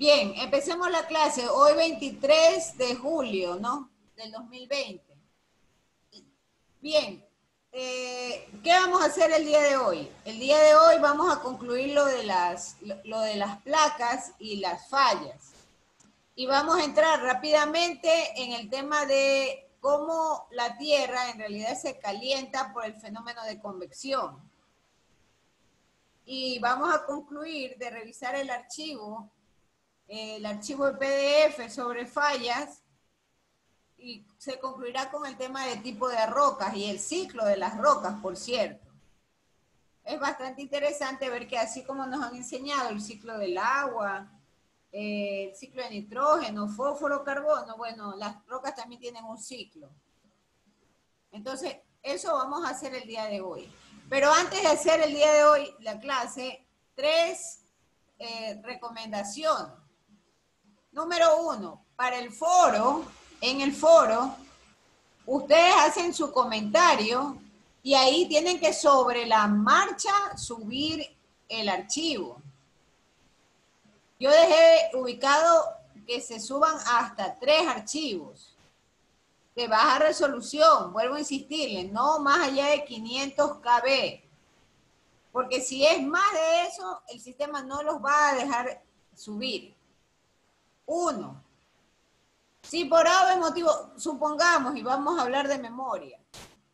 Bien, empecemos la clase. Hoy 23 de julio, ¿no? Del 2020. Bien, eh, ¿qué vamos a hacer el día de hoy? El día de hoy vamos a concluir lo de las, lo de las placas y las fallas. Y vamos a entrar rápidamente en el tema de cómo la Tierra en realidad se calienta por el fenómeno de convección. Y vamos a concluir de revisar el archivo el archivo de PDF sobre fallas y se concluirá con el tema de tipo de rocas y el ciclo de las rocas, por cierto. Es bastante interesante ver que así como nos han enseñado el ciclo del agua, el ciclo de nitrógeno, fósforo, carbono, bueno, las rocas también tienen un ciclo. Entonces, eso vamos a hacer el día de hoy. Pero antes de hacer el día de hoy la clase, tres eh, recomendaciones. Número uno, para el foro, en el foro, ustedes hacen su comentario y ahí tienen que sobre la marcha subir el archivo. Yo dejé ubicado que se suban hasta tres archivos de baja resolución, vuelvo a insistirle, no más allá de 500 KB, porque si es más de eso, el sistema no los va a dejar subir. Uno, si por algún motivo, supongamos, y vamos a hablar de memoria,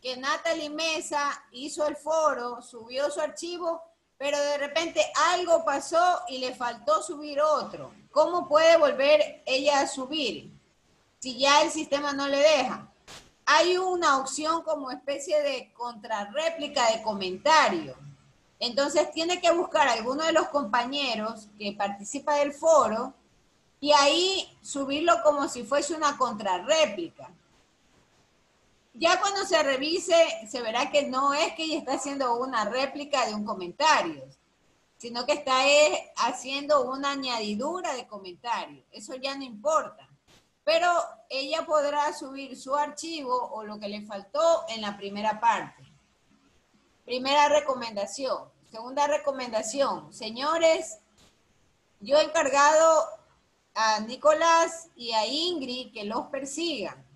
que Natalie Mesa hizo el foro, subió su archivo, pero de repente algo pasó y le faltó subir otro. ¿Cómo puede volver ella a subir si ya el sistema no le deja? Hay una opción como especie de contrarréplica de comentario. Entonces tiene que buscar a alguno de los compañeros que participa del foro y ahí subirlo como si fuese una contrarréplica. Ya cuando se revise, se verá que no es que ella está haciendo una réplica de un comentario, sino que está eh, haciendo una añadidura de comentario. Eso ya no importa. Pero ella podrá subir su archivo o lo que le faltó en la primera parte. Primera recomendación. Segunda recomendación. Señores, yo he encargado a Nicolás y a Ingrid que los persigan,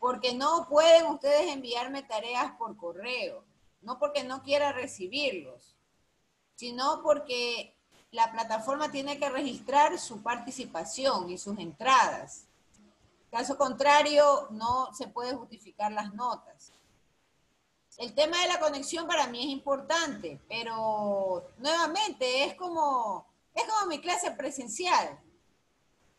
porque no pueden ustedes enviarme tareas por correo, no porque no quiera recibirlos, sino porque la plataforma tiene que registrar su participación y sus entradas. Caso contrario, no se puede justificar las notas. El tema de la conexión para mí es importante, pero nuevamente es como, es como mi clase presencial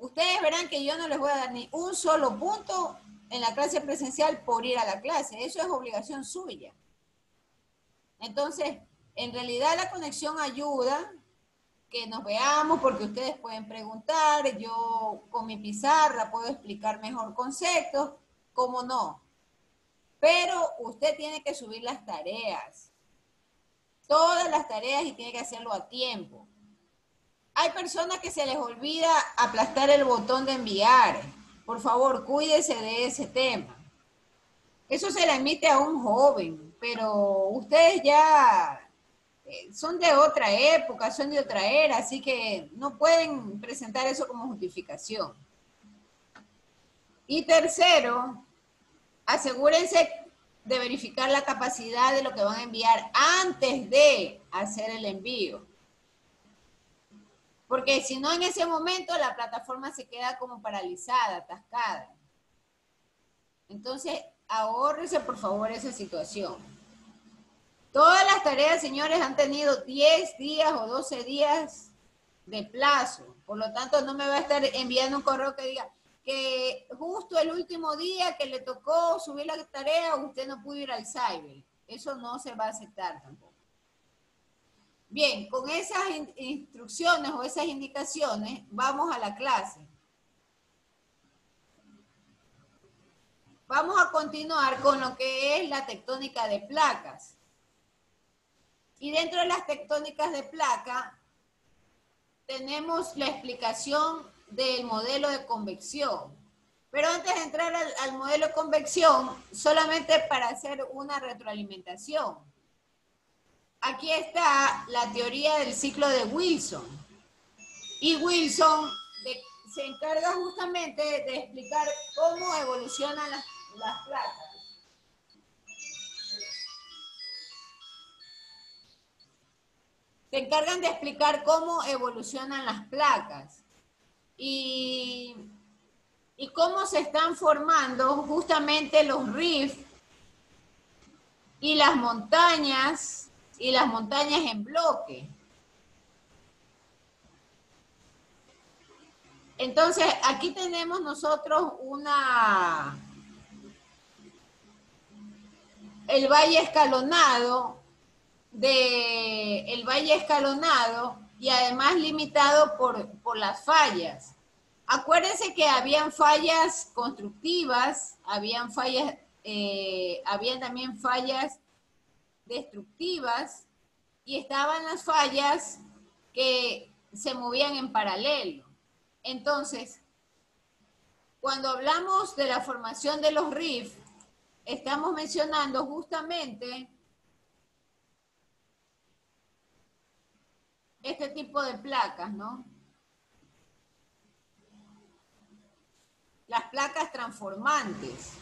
ustedes verán que yo no les voy a dar ni un solo punto en la clase presencial por ir a la clase. Eso es obligación suya. Entonces, en realidad la conexión ayuda que nos veamos porque ustedes pueden preguntar, yo con mi pizarra puedo explicar mejor conceptos, cómo no. Pero usted tiene que subir las tareas, todas las tareas y tiene que hacerlo a tiempo. Hay personas que se les olvida aplastar el botón de enviar. Por favor, cuídese de ese tema. Eso se le emite a un joven, pero ustedes ya eh, son de otra época, son de otra era, así que no pueden presentar eso como justificación. Y tercero, asegúrense de verificar la capacidad de lo que van a enviar antes de hacer el envío. Porque si no, en ese momento la plataforma se queda como paralizada, atascada. Entonces, ahórrese por favor esa situación. Todas las tareas, señores, han tenido 10 días o 12 días de plazo. Por lo tanto, no me va a estar enviando un correo que diga que justo el último día que le tocó subir la tarea, usted no pudo ir al cyber. Eso no se va a aceptar tampoco. Bien, con esas instrucciones o esas indicaciones, vamos a la clase. Vamos a continuar con lo que es la tectónica de placas. Y dentro de las tectónicas de placa, tenemos la explicación del modelo de convección. Pero antes de entrar al, al modelo de convección, solamente para hacer una retroalimentación aquí está la teoría del ciclo de Wilson. Y Wilson se encarga justamente de explicar cómo evolucionan las, placas. Se encargan de explicar cómo evolucionan las placas y, y cómo se están formando justamente los riffs y las montañas y las montañas en bloque. Entonces, aquí tenemos nosotros una, el valle escalonado, de el valle escalonado y además limitado por, por las fallas. Acuérdense que habían fallas constructivas, habían fallas, eh, habían también fallas destructivas y estaban las fallas que se movían en paralelo. Entonces, cuando hablamos de la formación de los RIF, estamos mencionando justamente este tipo de placas, ¿no? Las placas transformantes.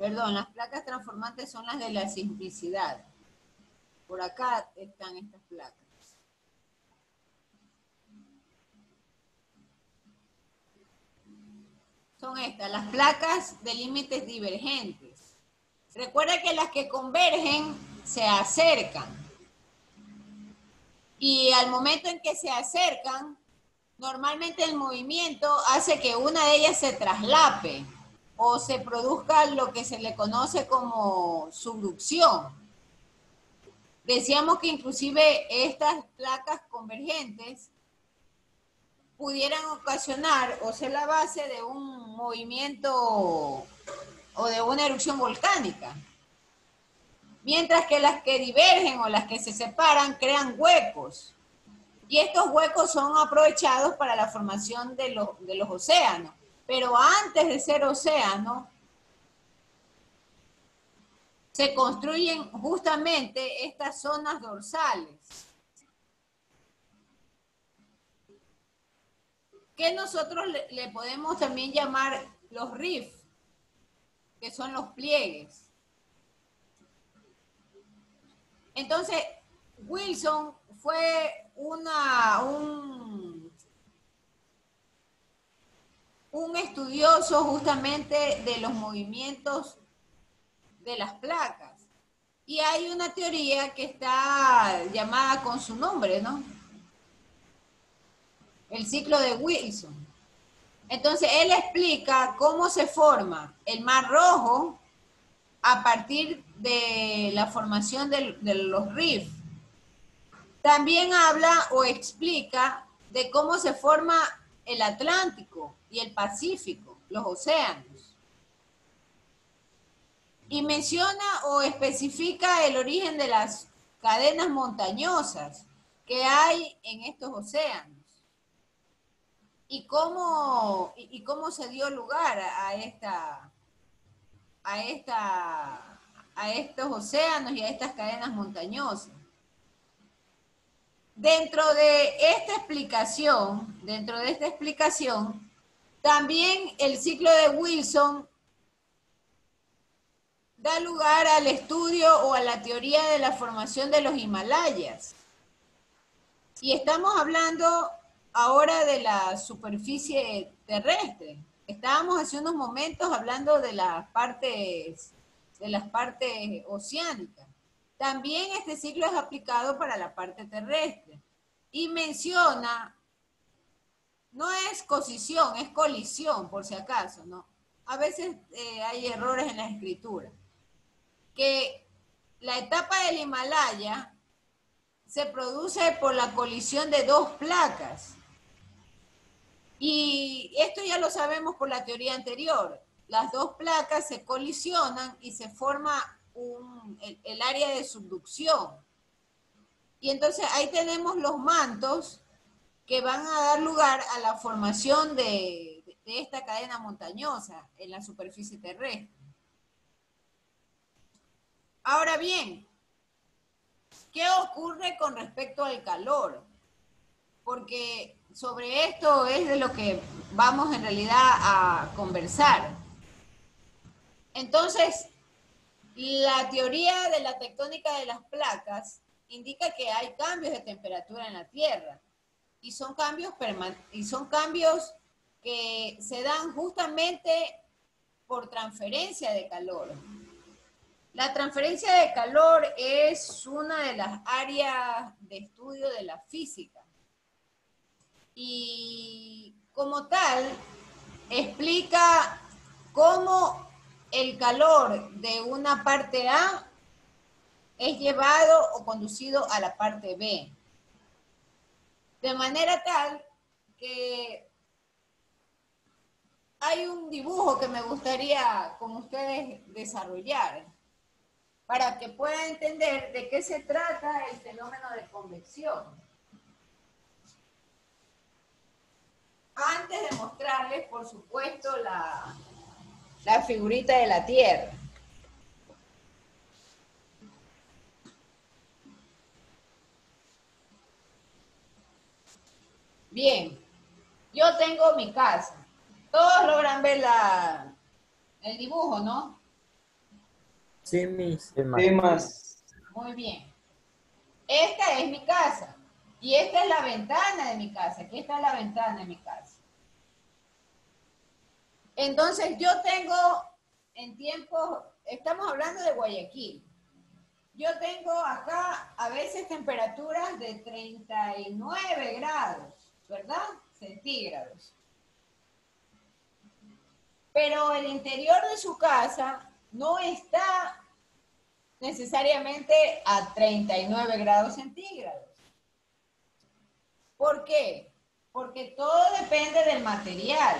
Perdón, las placas transformantes son las de la simplicidad. Por acá están estas placas. son estas, las placas de límites divergentes. Recuerda que las que convergen se acercan. Y al momento en que se acercan, normalmente el movimiento hace que una de ellas se traslape o se produzca lo que se le conoce como subducción. Decíamos que inclusive estas placas convergentes pudieran ocasionar o ser la base de un movimiento o de una erupción volcánica. Mientras que las que divergen o las que se separan crean huecos. Y estos huecos son aprovechados para la formación de de los océanos. Pero antes de ser océano, se construyen justamente estas zonas dorsales que nosotros le, podemos también llamar los riffs, que son los pliegues. Entonces, Wilson fue una, un, un estudioso justamente de los movimientos de las placas. Y hay una teoría que está llamada con su nombre, ¿no? el ciclo de Wilson. Entonces, él explica cómo se forma el Mar Rojo a partir de la formación de, los riffs. También habla o explica de cómo se forma el Atlántico y el Pacífico, los océanos. Y menciona o especifica el origen de las cadenas montañosas que hay en estos océanos y cómo, y, cómo se dio lugar a esta, a esta, a estos océanos y a estas cadenas montañosas. Dentro de esta explicación, dentro de esta explicación, también el ciclo de Wilson da lugar al estudio o a la teoría de la formación de los Himalayas. Y estamos hablando ahora de la superficie terrestre. Estábamos hace unos momentos hablando de las partes, de las partes oceánicas. También este ciclo es aplicado para la parte terrestre. Y menciona, no es cosición, es colisión, por si acaso, ¿no? A veces eh, hay errores en la escritura. Que la etapa del Himalaya se produce por la colisión de dos placas y esto ya lo sabemos por la teoría anterior. Las dos placas se colisionan y se forma el, área de subducción. Y entonces ahí tenemos los mantos que van a dar lugar a la formación de, de esta cadena montañosa en la superficie terrestre. Ahora bien, ¿qué ocurre con respecto al calor? Porque sobre esto es de lo que vamos en realidad a conversar. Entonces, la teoría de la tectónica de las placas indica que hay cambios de temperatura en la Tierra y son cambios y son cambios que se dan justamente por transferencia de calor. La transferencia de calor es una de las áreas de estudio de la física. Y como tal, explica cómo el calor de una parte A es llevado o conducido a la parte B. De manera tal que hay un dibujo que me gustaría con ustedes desarrollar para que puedan entender de qué se trata el fenómeno de convección. Antes de mostrarles, por supuesto, la, la figurita de la Tierra. Bien, yo tengo mi casa. Todos logran ver la, el dibujo, ¿no? Sí, mis. más. Muy bien. Esta es mi casa. Y esta es la ventana de mi casa. Aquí está la ventana de mi casa. Entonces yo tengo en tiempo, estamos hablando de Guayaquil. Yo tengo acá a veces temperaturas de 39 grados. ¿Verdad? Centígrados. Pero el interior de su casa no está necesariamente a 39 grados centígrados. ¿Por qué? Porque todo depende del material.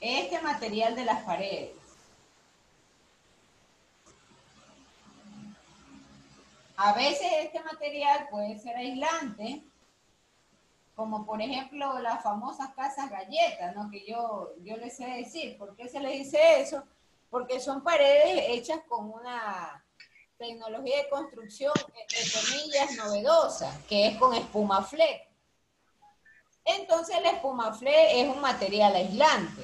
Este material de las paredes. A veces este material puede ser aislante como por ejemplo las famosas casas galletas, ¿no? Que yo, yo les sé decir. ¿Por qué se les dice eso? Porque son paredes hechas con una tecnología de construcción, entre comillas, novedosa, que es con espuma flex. Entonces la espuma flex es un material aislante.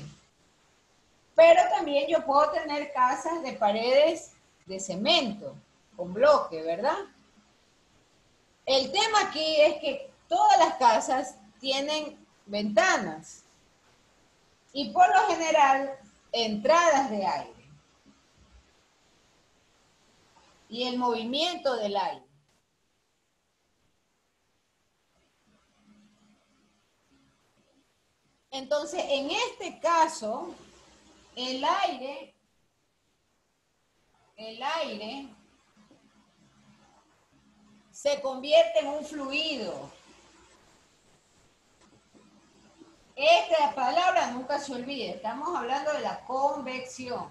Pero también yo puedo tener casas de paredes de cemento, con bloque, ¿verdad? El tema aquí es que todas las casas tienen ventanas. Y por lo general entradas de aire. Y el movimiento del aire. Entonces, en este caso, el aire, el aire se convierte en un fluido Esta palabra nunca se olvide, estamos hablando de la convección.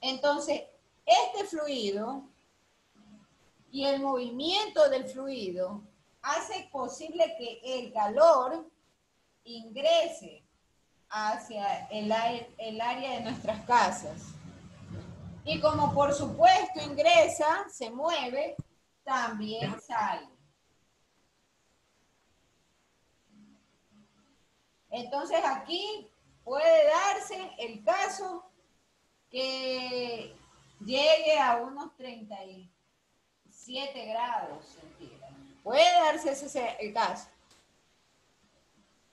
Entonces, este fluido y el movimiento del fluido hace posible que el calor ingrese hacia el, el área de nuestras casas. Y como por supuesto ingresa, se mueve, también sale. Entonces aquí puede darse el caso que llegue a unos 37 grados centígrados. Puede darse ese el caso.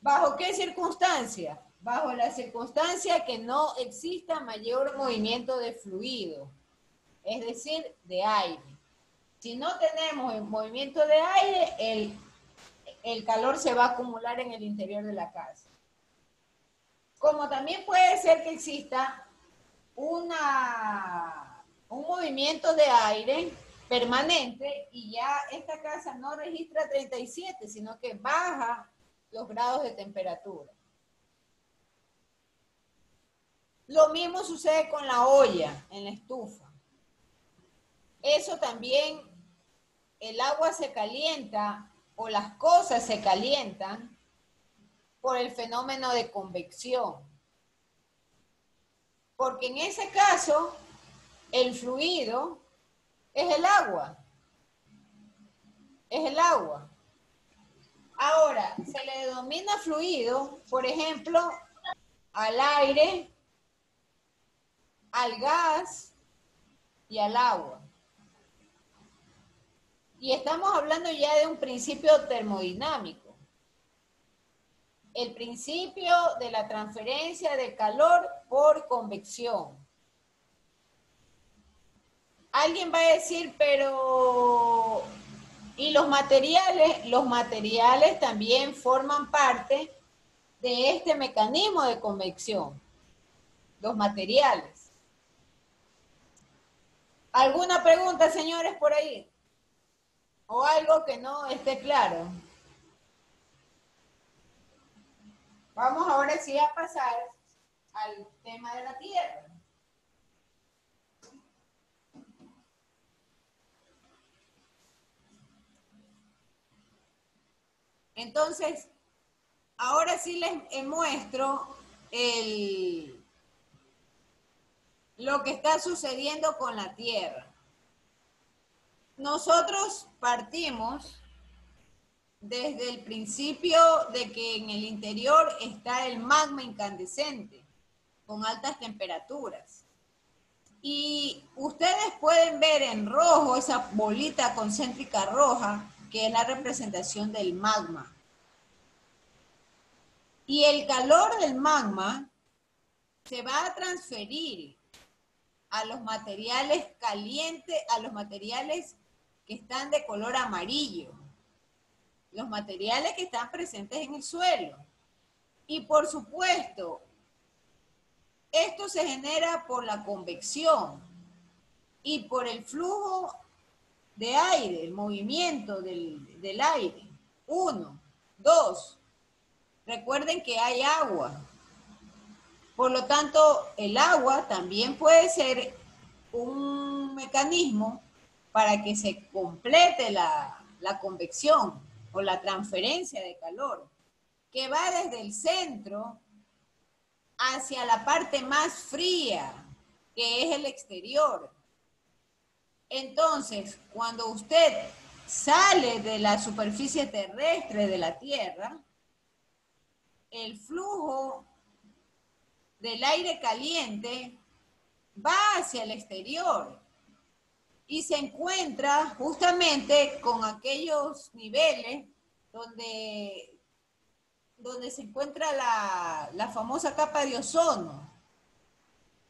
¿Bajo qué circunstancia? Bajo la circunstancia que no exista mayor movimiento de fluido, es decir, de aire. Si no tenemos el movimiento de aire, el, calor se va a acumular en el interior de la casa. Como también puede ser que exista una, un movimiento de aire permanente y ya esta casa no registra 37, sino que baja los grados de temperatura. Lo mismo sucede con la olla en la estufa. Eso también el agua se calienta o las cosas se calientan por el fenómeno de convección. Porque en ese caso, el fluido es el agua. Es el agua. Ahora, se le denomina fluido, por ejemplo, al aire, al gas y al agua. Y estamos hablando ya de un principio termodinámico. El principio de la transferencia de calor por convección. Alguien va a decir, pero ¿y los materiales? Los materiales también forman parte de este mecanismo de convección. Los materiales. ¿Alguna pregunta, señores, por ahí? ¿O algo que no esté claro? Vamos ahora sí a pasar al tema de la Tierra. Entonces, ahora sí les muestro el, lo que está sucediendo con la Tierra. Nosotros partimos desde el principio de que en el interior está el magma incandescente con altas temperaturas. Y ustedes pueden ver en rojo esa bolita concéntrica roja que es la representación del magma. Y el calor del magma se va a transferir a los materiales calientes, a los materiales que están de color amarillo, los materiales que están presentes en el suelo. Y por supuesto, esto se genera por la convección y por el flujo de aire, el movimiento del, del aire. Uno. Dos. Recuerden que hay agua. Por lo tanto, el agua también puede ser un mecanismo para que se complete la, convección o la transferencia de calor, que va desde el centro hacia la parte más fría, que es el exterior. Entonces, cuando usted sale de la superficie terrestre de la Tierra, el flujo del aire caliente va hacia el exterior y se encuentra justamente con aquellos niveles donde, donde se encuentra la, la famosa capa de ozono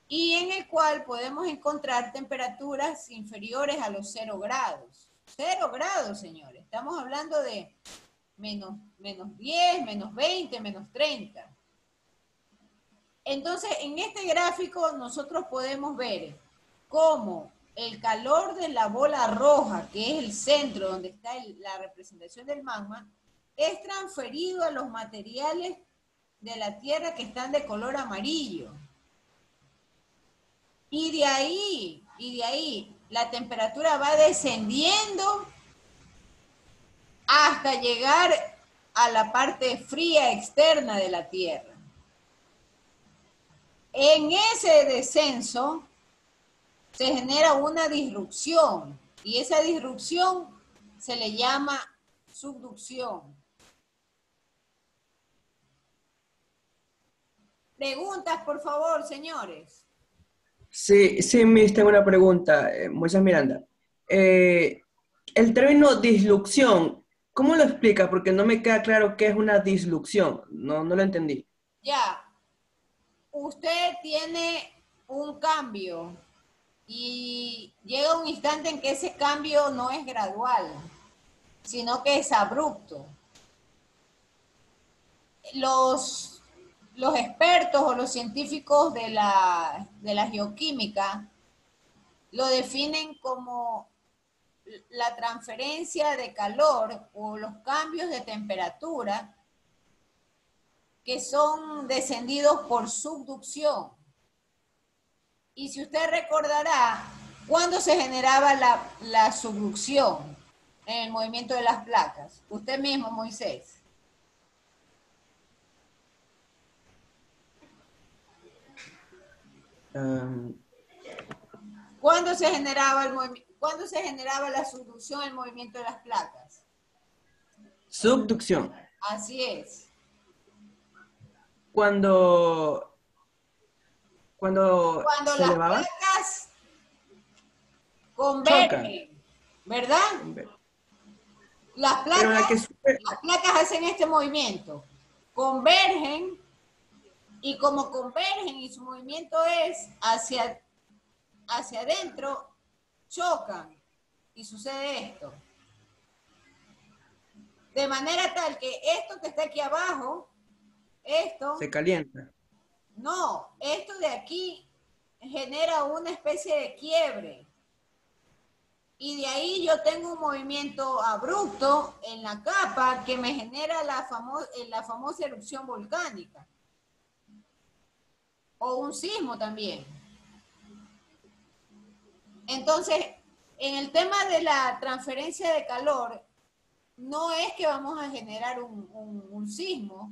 y en el cual podemos encontrar temperaturas inferiores a los 0 grados. 0 grados, señores. Estamos hablando de menos, menos 10, menos 20, menos 30. Entonces, en este gráfico nosotros podemos ver cómo el calor de la bola roja, que es el centro donde está la representación del magma, es transferido a los materiales de la Tierra que están de color amarillo. Y de ahí, y de ahí, la temperatura va descendiendo hasta llegar a la parte fría externa de la Tierra. En ese descenso se genera una disrupción y esa disrupción se le llama subducción. Preguntas, por favor, señores. Sí, sí, Miss, tengo una pregunta, eh, Moisés Miranda. Eh, el término dislucción, ¿cómo lo explica? Porque no me queda claro qué es una dislucción, no, no lo entendí. Ya, usted tiene un cambio y llega un instante en que ese cambio no es gradual, sino que es abrupto. Los los expertos o los científicos de la, de la geoquímica lo definen como la transferencia de calor o los cambios de temperatura que son descendidos por subducción. Y si usted recordará, ¿cuándo se generaba la, la subducción en el movimiento de las placas? Usted mismo, Moisés. ¿Cuándo se generaba el? ¿Cuándo se generaba la subducción, el movimiento de las placas? Subducción. Así es. Cuando, cuando, Cuando se las elevaba. placas convergen, ¿verdad? Las la placas, sube- las placas hacen este movimiento, convergen y como convergen y su movimiento es hacia, hacia adentro, chocan y sucede esto. De manera tal que esto que está aquí abajo, esto, se calienta. No, esto de aquí genera una especie de quiebre. Y de ahí yo tengo un movimiento abrupto en la capa que me genera la, famo- eh, la famosa erupción volcánica. O un sismo también. Entonces, en el tema de la transferencia de calor, no es que vamos a generar un, un- un sismo,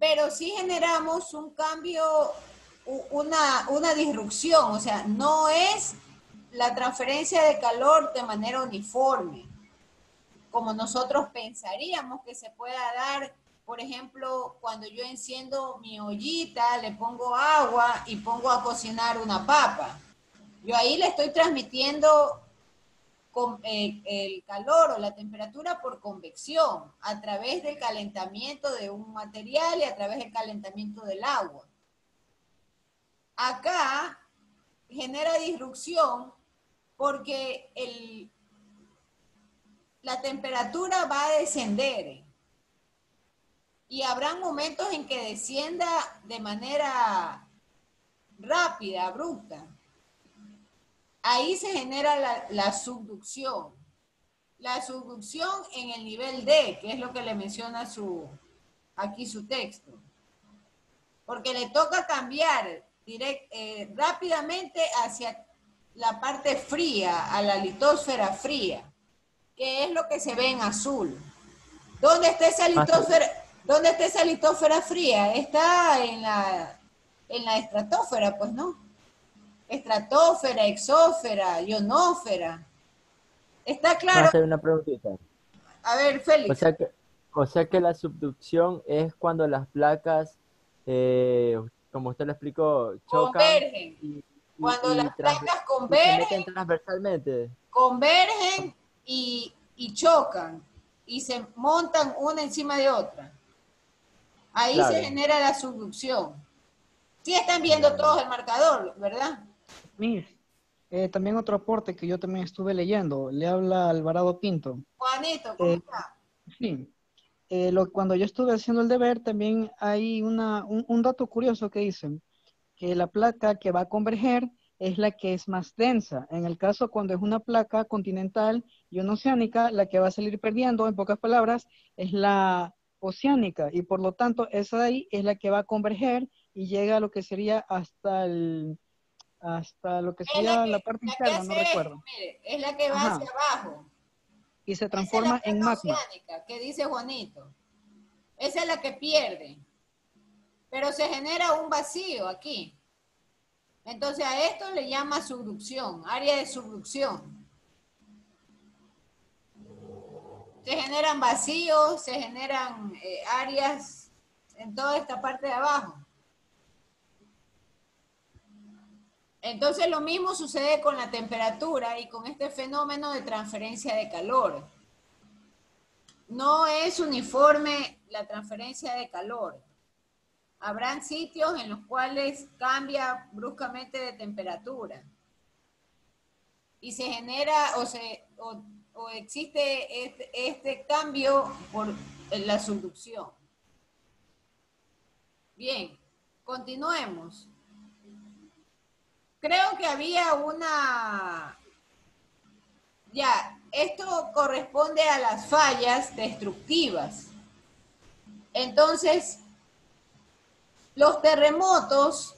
pero sí generamos un cambio, una, una disrupción, o sea, no es la transferencia de calor de manera uniforme, como nosotros pensaríamos que se pueda dar, por ejemplo, cuando yo enciendo mi ollita, le pongo agua y pongo a cocinar una papa. Yo ahí le estoy transmitiendo el calor o la temperatura por convección a través del calentamiento de un material y a través del calentamiento del agua. Acá genera disrupción porque el, la temperatura va a descender y habrá momentos en que descienda de manera rápida, abrupta ahí se genera la, la subducción. La subducción en el nivel D, que es lo que le menciona su, aquí su texto. Porque le toca cambiar direct, eh, rápidamente hacia la parte fría, a la litósfera fría, que es lo que se ve en azul. ¿Dónde está esa litósfera, ¿dónde está esa litósfera fría? Está en la, en la estratosfera, pues no estratosfera, exósfera, ionósfera. ¿Está claro? hacer una preguntita. A ver, O Félix. sea que, o sea que la subducción es cuando las placas, eh, como usted lo explicó, chocan Convergen. y, Cuando y las placas se convergen, meten transversalmente. convergen y, y chocan y se montan una encima de otra. Ahí Claro. se genera la subducción. Sí están viendo todos el marcador, ¿verdad? Eh, también otro aporte que yo también estuve leyendo, le habla Alvarado Pinto. Juanito, ¿cómo Eh, está? Sí, eh, lo, cuando yo estuve haciendo el deber, también hay una, un, un dato curioso que dicen, que la placa que va a converger es la que es más densa. En el caso cuando es una placa continental y una oceánica, la que va a salir perdiendo, en pocas palabras, es la oceánica y por lo tanto esa de ahí es la que va a converger y llega a lo que sería hasta el hasta lo que Es la sería que- la parte la interna, no recuerdo, mire, es la que va Ajá. hacia abajo. y Esa se es transforma la en magma. oceánica, que dice Juanito. Esa es la que pierde. Pero se genera un vacío aquí. Entonces a esto le llama subducción, área de subducción. Se generan vacíos, se generan eh, áreas en toda esta parte de abajo. Entonces lo mismo sucede con la temperatura y con este fenómeno de transferencia de calor. No es uniforme la transferencia de calor. Habrán sitios en los cuales cambia bruscamente de temperatura y se genera o, se, o, existe este, este cambio por la subducción. Bien, continuemos. Creo que había una... Ya, esto corresponde a las fallas destructivas. Entonces, los terremotos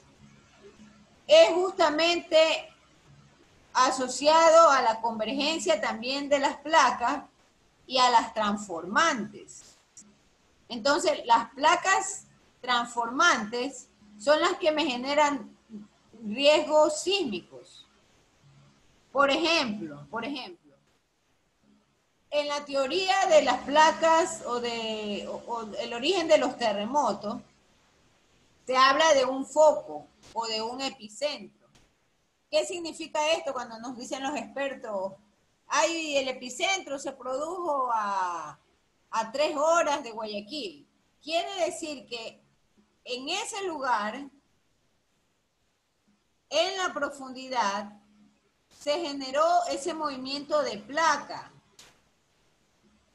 es justamente asociado a la convergencia también de las placas y a las transformantes. Entonces, las placas transformantes son las que me generan riesgos sísmicos. Por ejemplo, por ejemplo, en la teoría de las placas o de el origen de los terremotos, se habla de un foco o de un epicentro. ¿Qué significa esto cuando nos dicen los expertos? Hay el epicentro se produjo a, a tres horas de Guayaquil. Quiere decir que en ese lugar, en la profundidad, se generó ese movimiento de placa.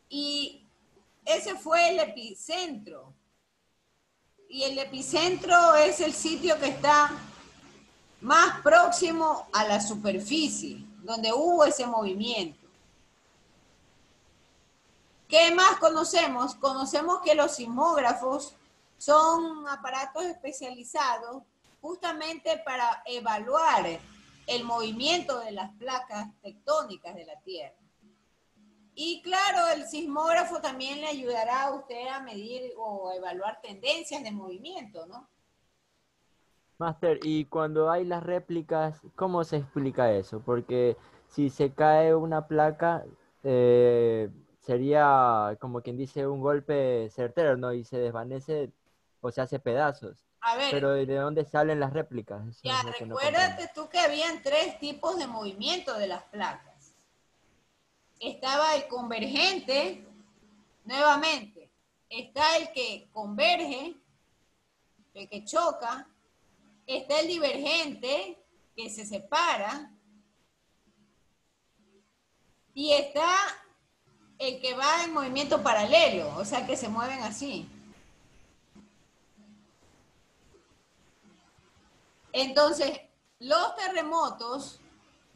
Y ese fue el epicentro. Y el epicentro es el sitio que está más próximo a la superficie, donde hubo ese movimiento. ¿Qué más conocemos? Conocemos que los sismógrafos son aparatos especializados justamente para evaluar el movimiento de las placas tectónicas de la Tierra. Y claro, el sismógrafo también le ayudará a usted a medir o evaluar tendencias de movimiento, ¿no? Master, y cuando hay las réplicas, ¿cómo se explica eso? Porque si se cae una placa, eh, sería como quien dice un golpe certero, ¿no? Y se desvanece o se hace pedazos. A ver, Pero ¿de dónde salen las réplicas? Eso ya que no recuérdate tú que habían tres tipos de movimiento de las placas. Estaba el convergente, nuevamente, está el que converge, el que choca, está el divergente, que se separa, y está el que va en movimiento paralelo, o sea que se mueven así. Entonces, los terremotos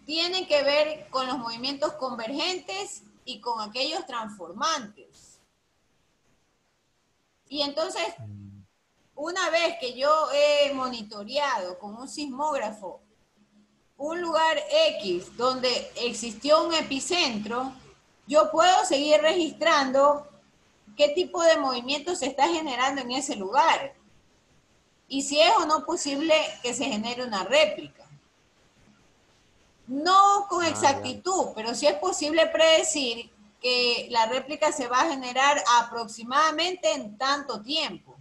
tienen que ver con los movimientos convergentes y con aquellos transformantes. Y entonces, una vez que yo he monitoreado con un sismógrafo un lugar X donde existió un epicentro, yo puedo seguir registrando qué tipo de movimiento se está generando en ese lugar. Y si es o no posible que se genere una réplica. No con Ah, exactitud, pero sí es posible predecir que la réplica se va a generar aproximadamente en tanto tiempo.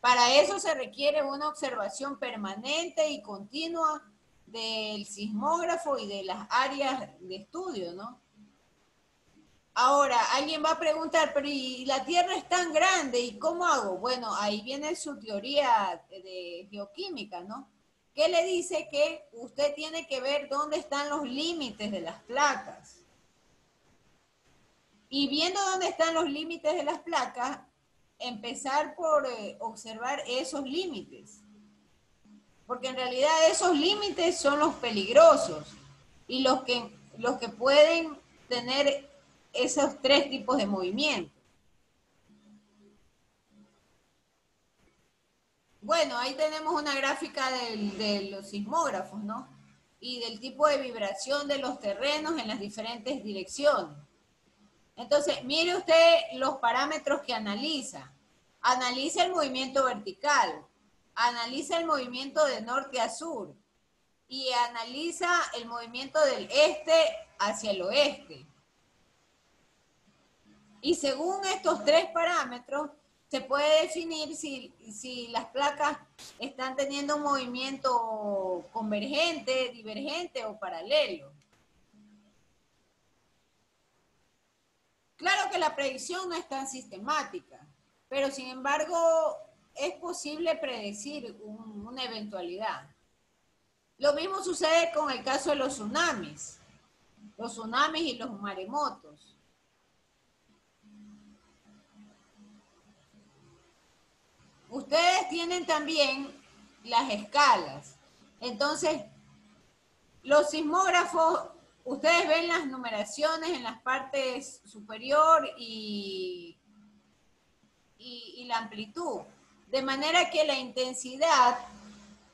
Para eso se requiere una observación permanente y continua del sismógrafo y de las áreas de estudio, ¿no? Ahora, alguien va a preguntar, pero ¿y la Tierra es tan grande? ¿Y cómo hago? Bueno, ahí viene su teoría de geoquímica, ¿no? Que le dice que usted tiene que ver dónde están los límites de las placas. Y viendo dónde están los límites de las placas, empezar por eh, observar esos límites. Porque en realidad esos límites son los peligrosos y los que, los que pueden tener esos tres tipos de movimiento. Bueno, ahí tenemos una gráfica de los sismógrafos, ¿no? Y del tipo de vibración de los terrenos en las diferentes direcciones. Entonces, mire usted los parámetros que analiza. Analiza el movimiento vertical, analiza el movimiento de norte a sur y analiza el movimiento del este hacia el oeste. Y según estos tres parámetros, se puede definir si, si las placas están teniendo un movimiento convergente, divergente o paralelo. Claro que la predicción no es tan sistemática, pero sin embargo es posible predecir un- una eventualidad. Lo mismo sucede con el caso de los tsunamis, los tsunamis y los maremotos. Ustedes tienen también las escalas. Entonces, los sismógrafos, ustedes ven las numeraciones en las partes superior y, y, la amplitud. De manera que la intensidad,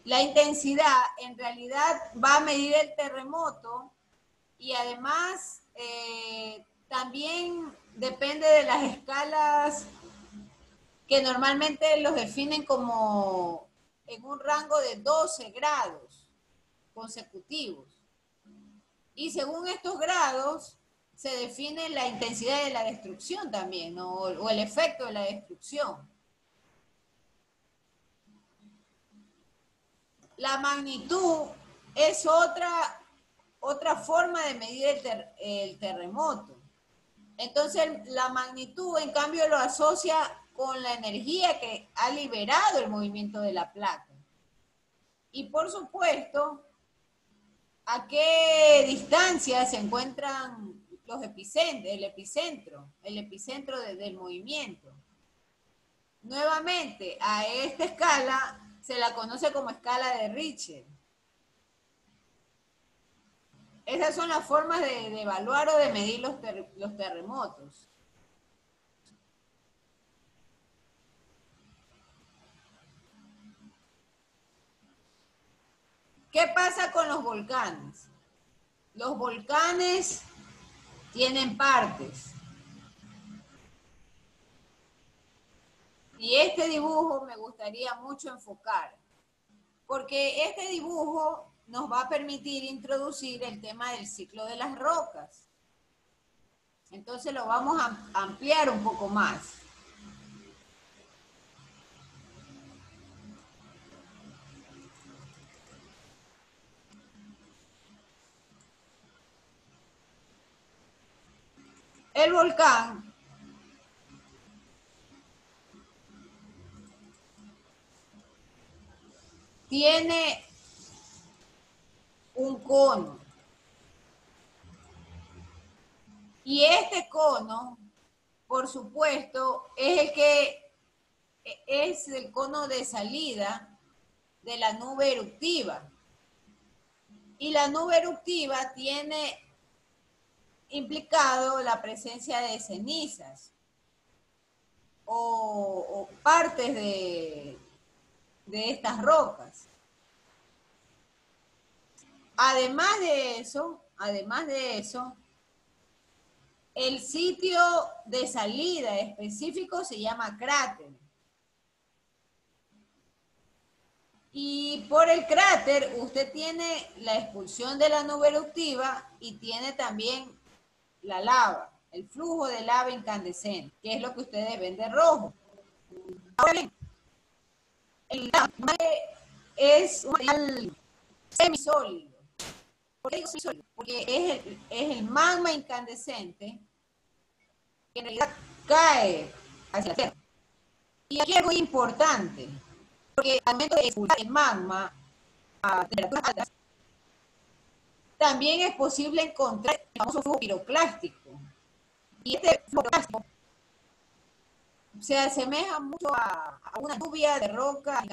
la intensidad en realidad va a medir el terremoto y además eh, también depende de las escalas que normalmente los definen como en un rango de 12 grados. consecutivos. Y según estos grados, se define la intensidad de la destrucción también, o el efecto de la destrucción. La magnitud es otra, otra forma de medir el, terremoto. Entonces, la magnitud, en cambio, lo asocia con la energía que ha liberado el movimiento de la placa. Y por supuesto, a qué distancia se encuentran los epicentros, el epicentro, el epicentro del movimiento. Nuevamente, a esta escala se la conoce como escala de Richter. Esas son las formas de, evaluar o de medir los terremotos. ¿Qué pasa con los volcanes? Los volcanes tienen partes. Y este dibujo me gustaría mucho enfocar, porque este dibujo nos va a permitir introducir el tema del ciclo de las rocas. Entonces lo vamos a ampliar un poco más. El volcán tiene un cono. Y este cono, por supuesto, es el que es el cono de salida de la nube eruptiva. Y la nube eruptiva tiene implicado la presencia de cenizas o, partes de, de estas rocas. Además de eso, además de eso, el sitio de salida específico se llama cráter. Y por el cráter usted tiene la expulsión de la nube eruptiva y tiene también la lava, el flujo de lava incandescente, que es lo que ustedes ven de rojo. Ahora bien, el lava es un material semisólido. ¿Por qué digo semisólido? Porque es el, magma incandescente que en realidad cae hacia la Tierra. Y aquí es muy importante, porque al momento de expulsar el magma a temperaturas altas, también es posible encontrar el famoso flujo piroclástico. Y este flujo piroclástico se asemeja mucho a, una lluvia de roca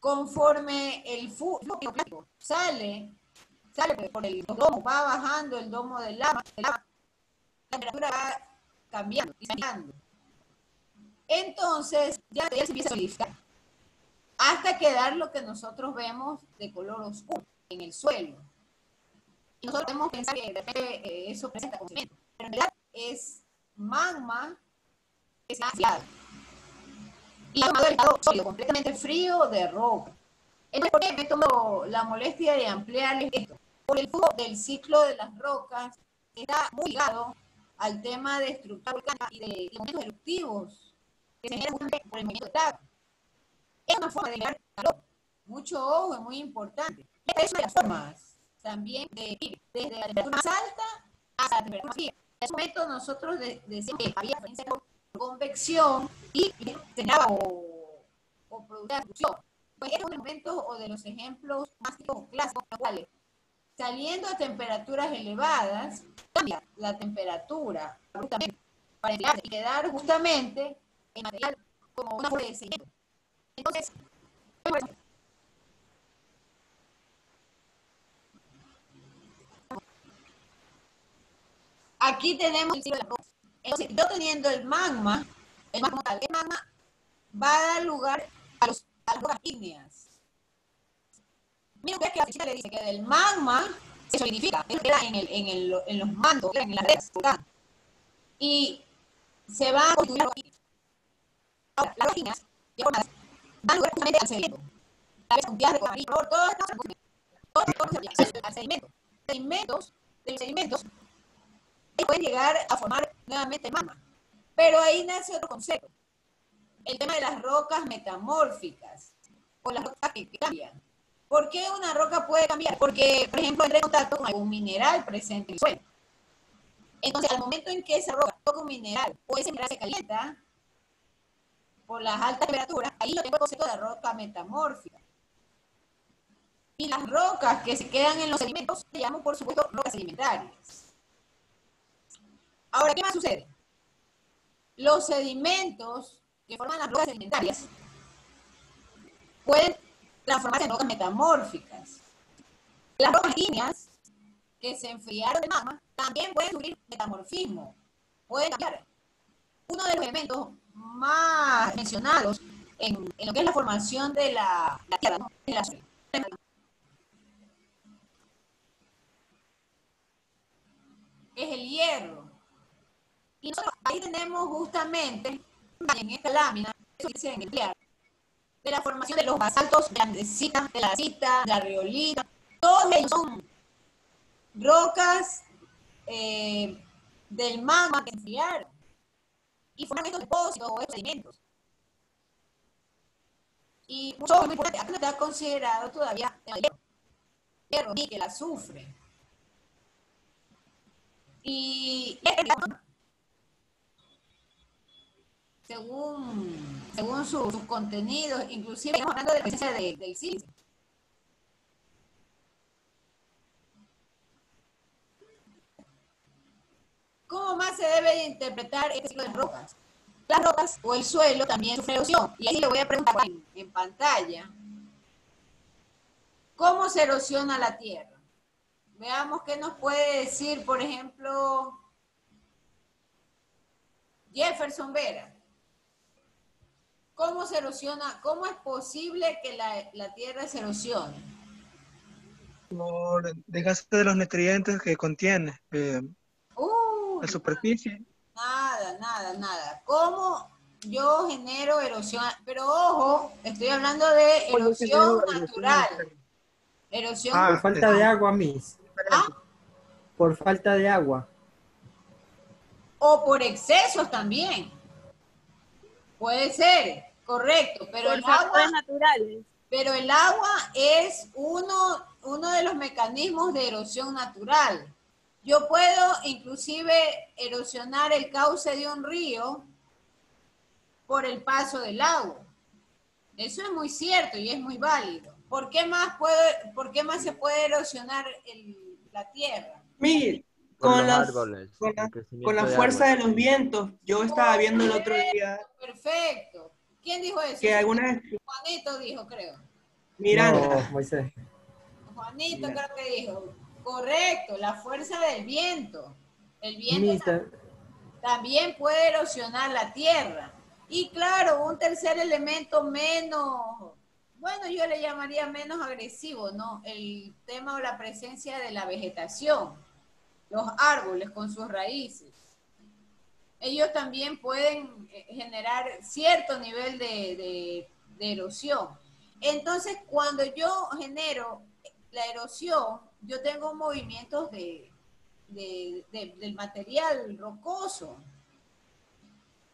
Conforme el flujo piroclástico sale, sale por el domo, va bajando el domo del lava, la temperatura va cambiando cambiando. Entonces, ya se empieza a solidificar hasta quedar lo que nosotros vemos de color oscuro en el suelo. Y nosotros podemos pensar que eh, eso presenta conocimiento, pero en realidad es magma que se ha enfriado. Y ha el estado sólido, completamente frío de roca. Entonces, ¿por qué me tomo la molestia de ampliarles esto? Por el flujo del ciclo de las rocas está muy ligado al tema de estructura volcánica y de, momentos eruptivos que se generan por el movimiento de lava es una forma de generar calor. Mucho ojo, es muy importante. Es una de las formas también de desde la temperatura más alta hasta la temperatura más fría. En ese momento nosotros decimos que había convección y generaba o, o producía destrucción. Pues es un momento o de los ejemplos más clásicos, los saliendo a temperaturas elevadas, cambia la temperatura para quedar justamente en material como una forma de seguimiento. Entonces, aquí tenemos el ciclo de la roca. Entonces, yo teniendo el magma, el magma, el magma va a dar lugar a, los, las rocas ígneas. Miren que la fichita le dice que del magma se solidifica, queda en, el, en, el, en los mantos, en las redes, y se va a construir Ahora, las rocas ígneas, de forma dan lugar justamente al sedimento. todos los sedimentos. Sedimentos, de los sedimentos, pueden llegar a formar nuevamente magma. Pero ahí nace otro concepto. El tema de las rocas metamórficas o las rocas que cambian. ¿Por qué una roca puede cambiar? Porque, por ejemplo, entra en contacto con algún mineral presente en el suelo. Entonces, al momento en que esa roca toca un mineral o ese mineral se calienta por las altas temperaturas, ahí yo tengo el concepto de roca metamórfica. Y las rocas que se quedan en los sedimentos se llaman, por supuesto, rocas sedimentarias. Ahora, ¿qué más sucede? Los sedimentos que forman las rocas sedimentarias pueden transformarse en rocas metamórficas. Las rocas líneas que se enfriaron de magma también pueden sufrir metamorfismo, pueden cambiar. Uno de los elementos más mencionados en, lo que es la formación de la, Tierra, ¿no? la es el hierro. Y nosotros ahí tenemos justamente en esta lámina, eso dice en el de la formación de los basaltos de andesita, de la cita, de la riolita, todos ellos son rocas eh, del magma que enfriaron y forman estos depósitos o estos sedimentos. Y mucho muy importante, acá no está considerado todavía el hierro, el azufre. Y según, según sus contenidos, inclusive estamos hablando de la presencia de, del silicio. ¿Cómo más se debe de interpretar este ciclo de rocas? Las rocas o el suelo también sufren erosión. Y ahí le voy a preguntar en, pantalla. ¿Cómo se erosiona la tierra? Veamos qué nos puede decir, por ejemplo, Jefferson Vera. ¿Cómo se erosiona? ¿Cómo es posible que la, tierra se erosione? Por desgaste de los nutrientes que contiene eh, la superficie. Nada, nada, nada. ¿Cómo yo genero erosión? Pero ojo, estoy hablando de erosión natural. Erosión ah, por falta de agua, Miss. ¿Ah? Por falta de agua. O por excesos también. Puede ser. Correcto, pero el agua, naturales. Pero el agua es uno, uno de los mecanismos de erosión natural. Yo puedo inclusive erosionar el cauce de un río por el paso del agua. Eso es muy cierto y es muy válido. ¿Por qué más, puede, por qué más se puede erosionar la tierra? Mire, con, las, con, la, fuerza de los vientos. Yo estaba viendo el otro día. Perfecto. ¿Quién dijo eso? Que alguna Juanito dijo, creo. Miranda. Juanito creo que dijo. Correcto, la fuerza del viento. El viento también puede erosionar la tierra. Y claro, un tercer elemento menos, bueno, yo le llamaría menos agresivo, ¿no? El tema o la presencia de la vegetación, los árboles con sus raíces ellos también pueden eh, generar cierto nivel de, erosión. Entonces, cuando yo genero la erosión, yo tengo movimientos de, del material rocoso.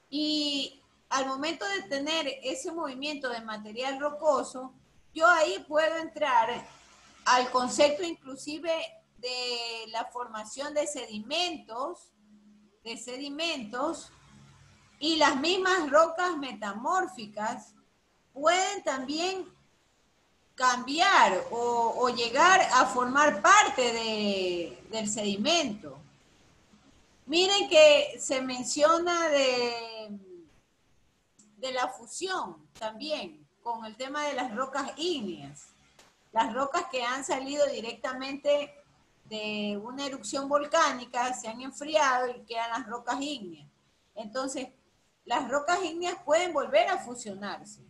Y al momento de tener ese movimiento de material rocoso, yo ahí puedo entrar al concepto inclusive de la formación de sedimentos de sedimentos y las mismas rocas metamórficas pueden también cambiar o, llegar a formar parte del sedimento. Miren que se menciona de, de la fusión también con el tema de las rocas ígneas, las rocas que han salido directamente de una erupción volcánica, se han enfriado y quedan las rocas ígneas. Entonces, las rocas ígneas pueden volver a fusionarse.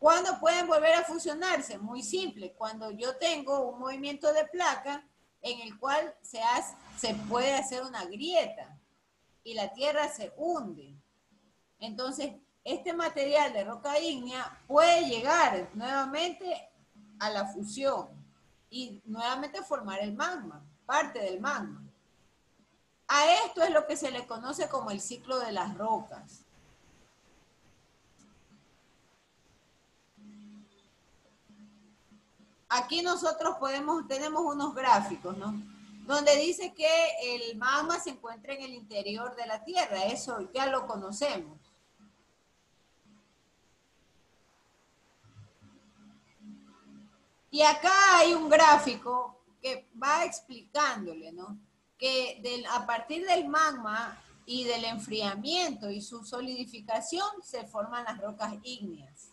¿Cuándo pueden volver a fusionarse? Muy simple, cuando yo tengo un movimiento de placa en el cual se, hace, se puede hacer una grieta y la tierra se hunde. Entonces, este material de roca ígnea puede llegar nuevamente a la fusión y nuevamente formar el magma, parte del magma. A esto es lo que se le conoce como el ciclo de las rocas. Aquí nosotros podemos, tenemos unos gráficos, ¿no? Donde dice que el magma se encuentra en el interior de la Tierra, eso ya lo conocemos. Y acá hay un gráfico que va explicándole, ¿no? Que a partir del magma y del enfriamiento y su solidificación se forman las rocas ígneas.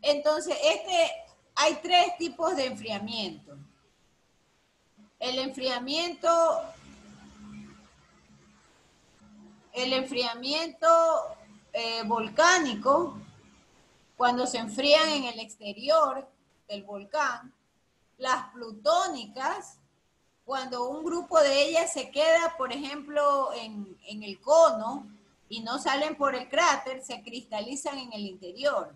Entonces, este, hay tres tipos de enfriamiento. El enfriamiento, el enfriamiento eh, volcánico, cuando se enfrían en el exterior del volcán, las plutónicas, cuando un grupo de ellas se queda, por ejemplo, en, en el cono y no salen por el cráter, se cristalizan en el interior.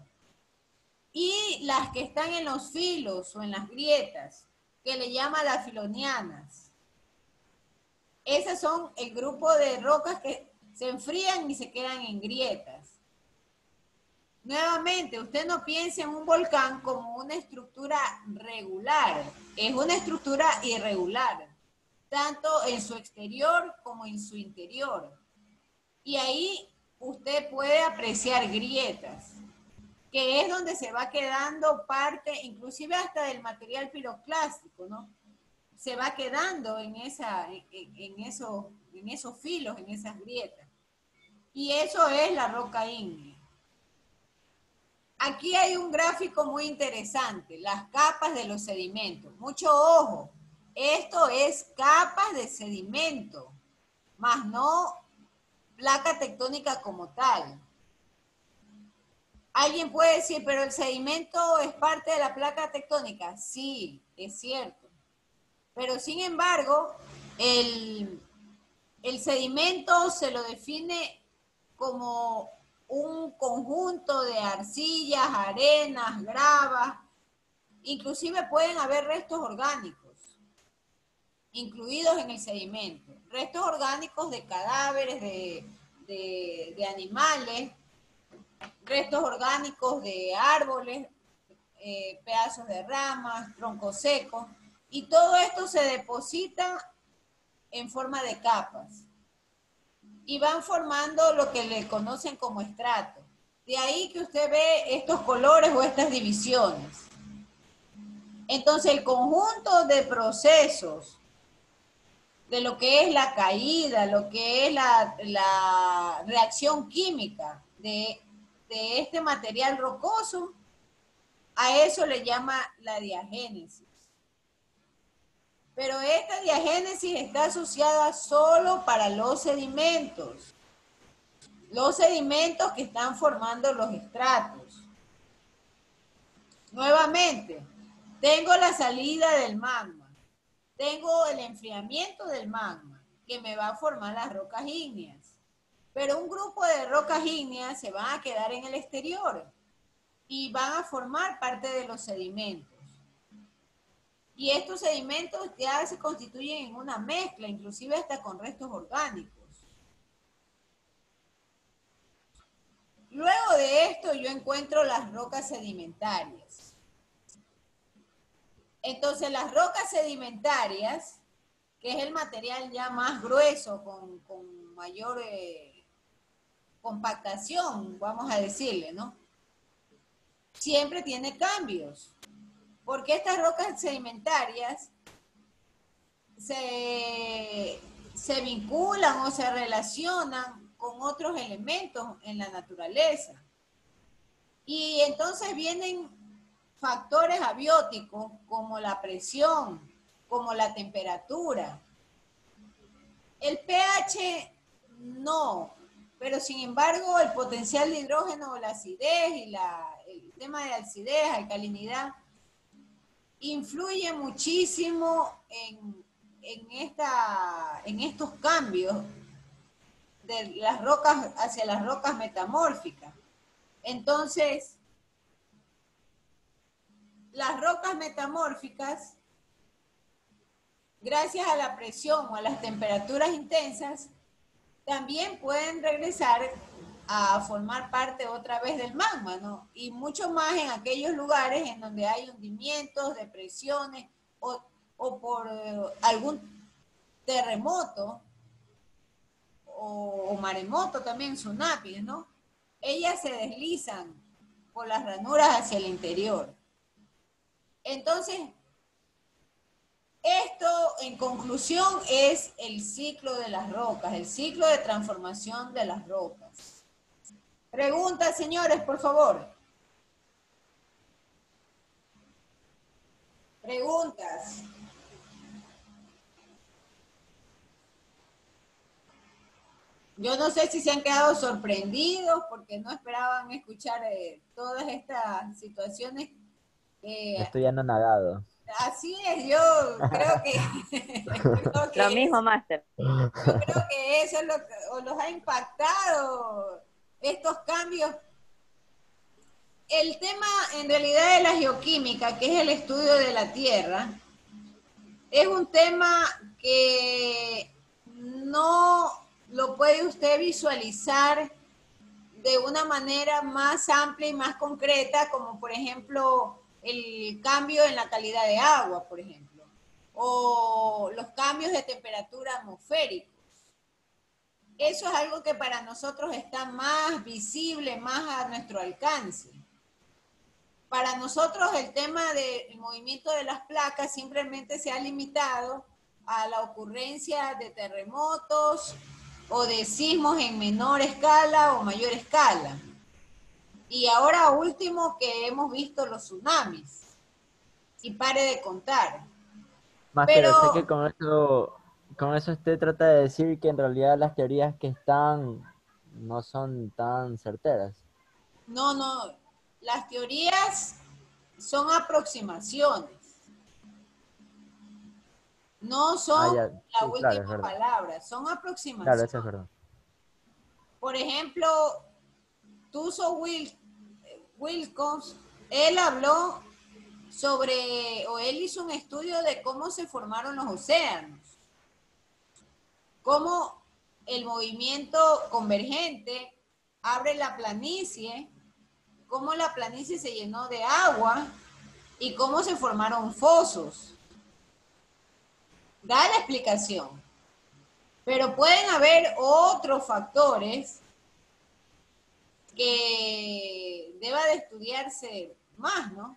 Y las que están en los filos o en las grietas, que le llama las filonianas. Esas son el grupo de rocas que se enfrían y se quedan en grietas. Nuevamente, usted no piense en un volcán como una estructura regular, es una estructura irregular, tanto en su exterior como en su interior. Y ahí usted puede apreciar grietas, que es donde se va quedando parte, inclusive hasta del material piroclástico, ¿no? Se va quedando en, esa, en, eso, en esos filos, en esas grietas. Y eso es la roca ígnea. Aquí hay un gráfico muy interesante, las capas de los sedimentos. Mucho ojo, esto es capas de sedimento, más no placa tectónica como tal. Alguien puede decir, pero el sedimento es parte de la placa tectónica. Sí, es cierto. Pero sin embargo, el, sedimento se lo define como un conjunto de arcillas, arenas, gravas, inclusive pueden haber restos orgánicos incluidos en el sedimento, restos orgánicos de cadáveres de, animales, restos orgánicos de árboles, eh, pedazos de ramas, troncos secos, y todo esto se deposita en forma de capas y van formando lo que le conocen como estrato. De ahí que usted ve estos colores o estas divisiones. Entonces, el conjunto de procesos de lo que es la caída, lo que es la, reacción química de, de este material rocoso, a eso le llama la diagénesis. Pero esta diagénesis está asociada solo para los sedimentos. Los sedimentos que están formando los estratos. Nuevamente, tengo la salida del magma. Tengo el enfriamiento del magma que me va a formar las rocas ígneas. Pero un grupo de rocas ígneas se van a quedar en el exterior y van a formar parte de los sedimentos. Y estos sedimentos ya se constituyen en una mezcla, inclusive hasta con restos orgánicos. Luego de esto yo encuentro las rocas sedimentarias. Entonces las rocas sedimentarias, que es el material ya más grueso, con, mayor eh, compactación, vamos a decirle, ¿no? Siempre tiene cambios porque estas rocas sedimentarias se, vinculan o se relacionan con otros elementos en la naturaleza. Y entonces vienen factores abióticos como la presión, como la temperatura. El pH no, pero sin embargo el potencial de hidrógeno, la acidez y la, el tema de acidez, alcalinidad, influye muchísimo en, esta, en estos cambios de las rocas hacia las rocas metamórficas. Entonces, las rocas metamórficas, gracias a la presión o a las temperaturas intensas, también pueden regresar a formar parte otra vez del magma, ¿no? Y mucho más en aquellos lugares en donde hay hundimientos, depresiones o, o por eh, algún terremoto o, maremoto también, tsunamis, ¿no? Ellas se deslizan por las ranuras hacia el interior. Entonces, esto, en conclusión, es el ciclo de las rocas, el ciclo de transformación de las rocas. Preguntas, señores, por favor. Preguntas. Yo no sé si se han quedado sorprendidos porque no esperaban escuchar eh, todas estas situaciones. Eh, Estoy anonadado. Así es, yo creo que... lo mismo, Máster. Yo creo que eso es lo que los ha impactado, estos cambios. El tema en realidad de la geoquímica, que es el estudio de la Tierra, es un tema que no lo puede usted visualizar de una manera más amplia y más concreta, como por ejemplo el cambio en la calidad de agua, por ejemplo, o los cambios de temperatura atmosféricos. Eso es algo que para nosotros está más visible, más a nuestro alcance. Para nosotros el tema del movimiento de las placas simplemente se ha limitado a la ocurrencia de terremotos o de sismos en menor escala o mayor escala. Y ahora último que hemos visto los tsunamis. Y pare de contar. Más pero sé que con eso, con eso usted trata de decir que en realidad las teorías que están no son tan certeras. No, no. Las teorías son aproximaciones. No son ah, la última palabra, son aproximaciones. Claro, eso es verdad. Por ejemplo, Tuso Wil Wilcox, él habló sobre, o él hizo un estudio de cómo se formaron los océanos, cómo el movimiento convergente abre la planicie, cómo la planicie se llenó de agua y cómo se formaron fosos. Da la explicación. Pero pueden haber otros factores que deba de estudiarse más, ¿no?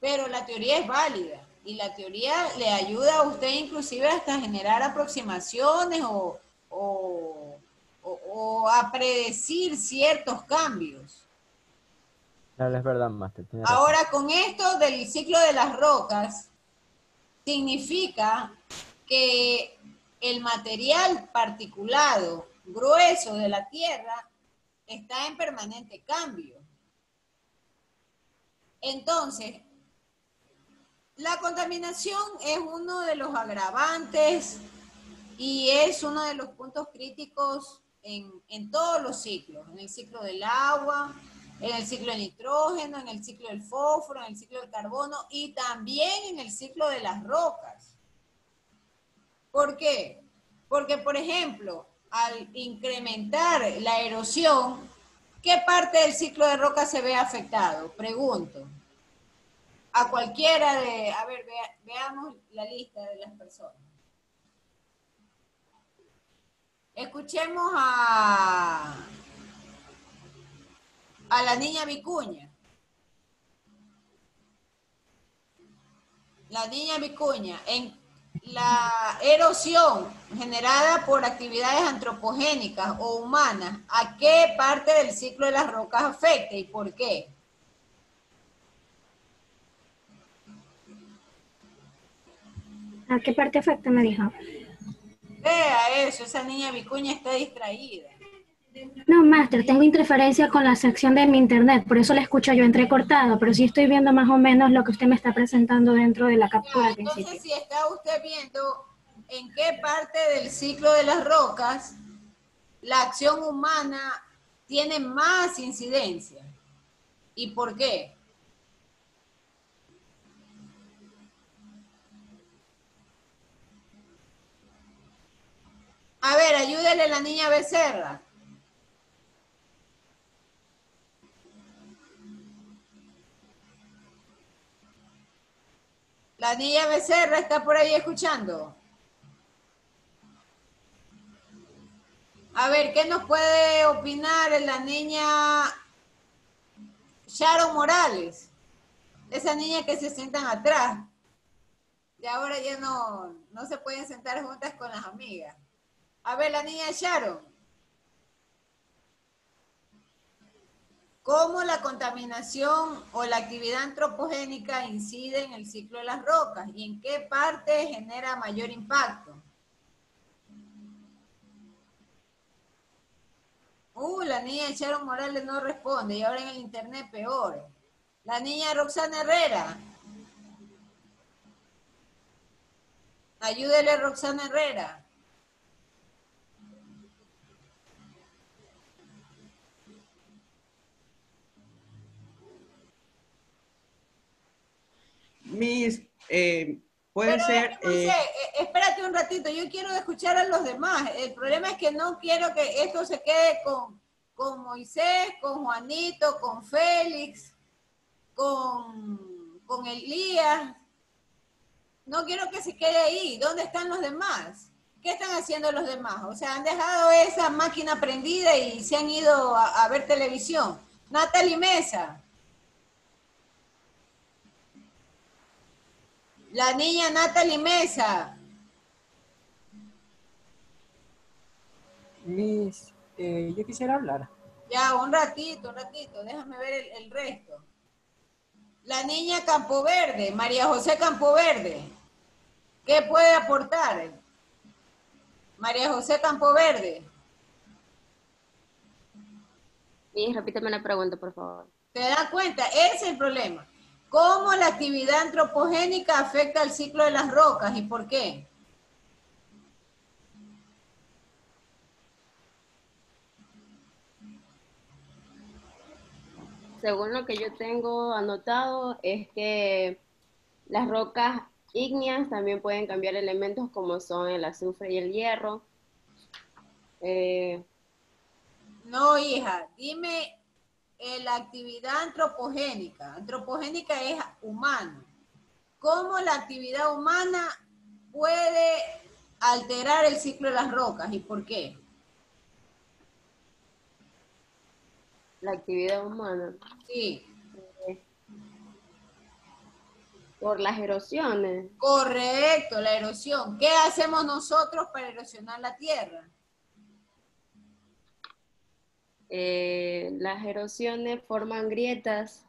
Pero la teoría es válida y la teoría le ayuda a usted inclusive hasta generar aproximaciones o, a predecir ciertos cambios. No, es verdad, Master. Ahora, con esto del ciclo de las rocas, significa que el material particulado grueso de la Tierra está en permanente cambio. Entonces, la contaminación es uno de los agravantes y es uno de los puntos críticos en, en, todos los ciclos, en el ciclo del agua, en el ciclo del nitrógeno, en el ciclo del fósforo, en el ciclo del carbono y también en el ciclo de las rocas. ¿Por qué? Porque, por ejemplo, al incrementar la erosión, ¿qué parte del ciclo de roca se ve afectado? Pregunto. A cualquiera de, a ver, veamos la lista de las personas. Escuchemos a, a la niña Vicuña. La niña Vicuña, en la erosión generada por actividades antropogénicas o humanas, ¿a qué parte del ciclo de las rocas afecta y por qué? ¿A qué parte afecta, me dijo? Vea eso, esa niña Vicuña está distraída. No, Master, tengo interferencia con la sección de mi internet, por eso la escucho yo entrecortado, pero sí estoy viendo más o menos lo que usted me está presentando dentro de la captura. entonces, si está usted viendo en qué parte del ciclo de las rocas la acción humana tiene más incidencia. ¿Y por qué? A ver, ayúdele a la niña Becerra. La niña Becerra está por ahí escuchando. A ver, ¿qué nos puede opinar la niña Sharon Morales? Esa niña que se sientan atrás. Y ahora ya no, no se pueden sentar juntas con las amigas. A ver, la niña Sharon. ¿Cómo la contaminación o la actividad antropogénica incide en el ciclo de las rocas y en qué parte genera mayor impacto? Uh, la niña Sharon Morales no responde y ahora en el internet peor. La niña Roxana Herrera. Ayúdele Roxana Herrera. Mis, eh, puede ser... Eh, eh, espérate un ratito, yo quiero escuchar a los demás. El problema es que no quiero que esto se quede con, con Moisés, con Juanito, con Félix, con, con Elías. No quiero que se quede ahí. ¿Dónde están los demás? ¿Qué están haciendo los demás? O sea, han dejado esa máquina prendida y se han ido a, a ver televisión. Natalie Mesa. La niña Natalie Mesa. Miss, eh, yo quisiera hablar. Ya, un ratito, un ratito, déjame ver el, resto. La niña Campoverde, María José Campoverde. ¿Qué puede aportar? María José Campoverde. Miss, repíteme la pregunta, por favor. ¿Te das cuenta? Ese es el problema. ¿Cómo la actividad antropogénica afecta al ciclo de las rocas y por qué? Según lo que yo tengo anotado, es que las rocas ígneas también pueden cambiar elementos como son el azufre y el hierro. Eh, no, hija, dime la actividad antropogénica. Antropogénica es humano. ¿Cómo la actividad humana puede alterar el ciclo de las rocas y por qué? La actividad humana. Sí. por las erosiones. Correcto, la erosión. ¿Qué hacemos nosotros para erosionar la tierra? Eh, las erosiones forman grietas.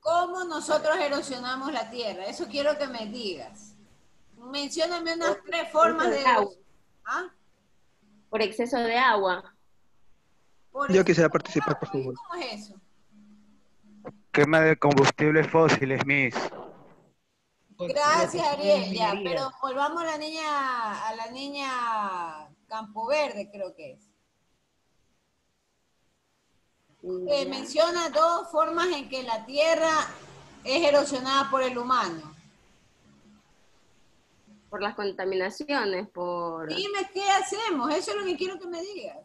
¿Cómo nosotros erosionamos la tierra? Eso quiero que me digas. Mencióname unas tres formas de... Agua. ¿Ah? Por exceso de agua. Yo quisiera participar, por favor. ¿Cómo es eso? Quema de combustibles fósiles, Miss. Gracias, Ariel. Ya, pero volvamos a la niña, a la niña Campo Verde, creo que es. Eh, menciona dos formas en que la tierra es erosionada por el humano. Por las contaminaciones, por... Dime qué hacemos, eso es lo que quiero que me digas.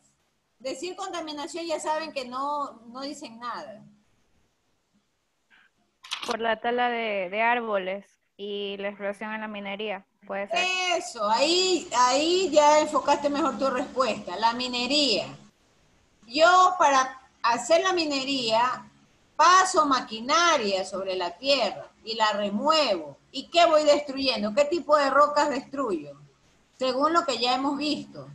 Decir contaminación ya saben que no, no dicen nada. Por la tala de, árboles y la explotación en la minería, puede ser. Eso, ahí, ahí ya enfocaste mejor tu respuesta, la minería. Yo para hacer la minería, paso maquinaria sobre la tierra y la remuevo. ¿Y qué voy destruyendo? ¿Qué tipo de rocas destruyo? Según lo que ya hemos visto.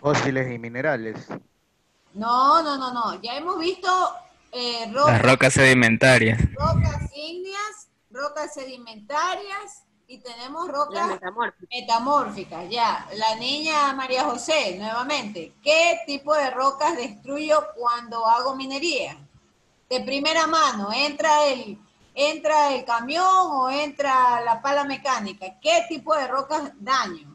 Fósiles y minerales. No, no, no, no. Ya hemos visto eh, rocas, Las rocas sedimentarias. Rocas ígneas, rocas sedimentarias, y tenemos rocas metamórficas. ya. La niña María José, nuevamente, ¿qué tipo de rocas destruyo cuando hago minería? De primera mano, entra el, entra el camión o entra la pala mecánica. ¿Qué tipo de rocas daño?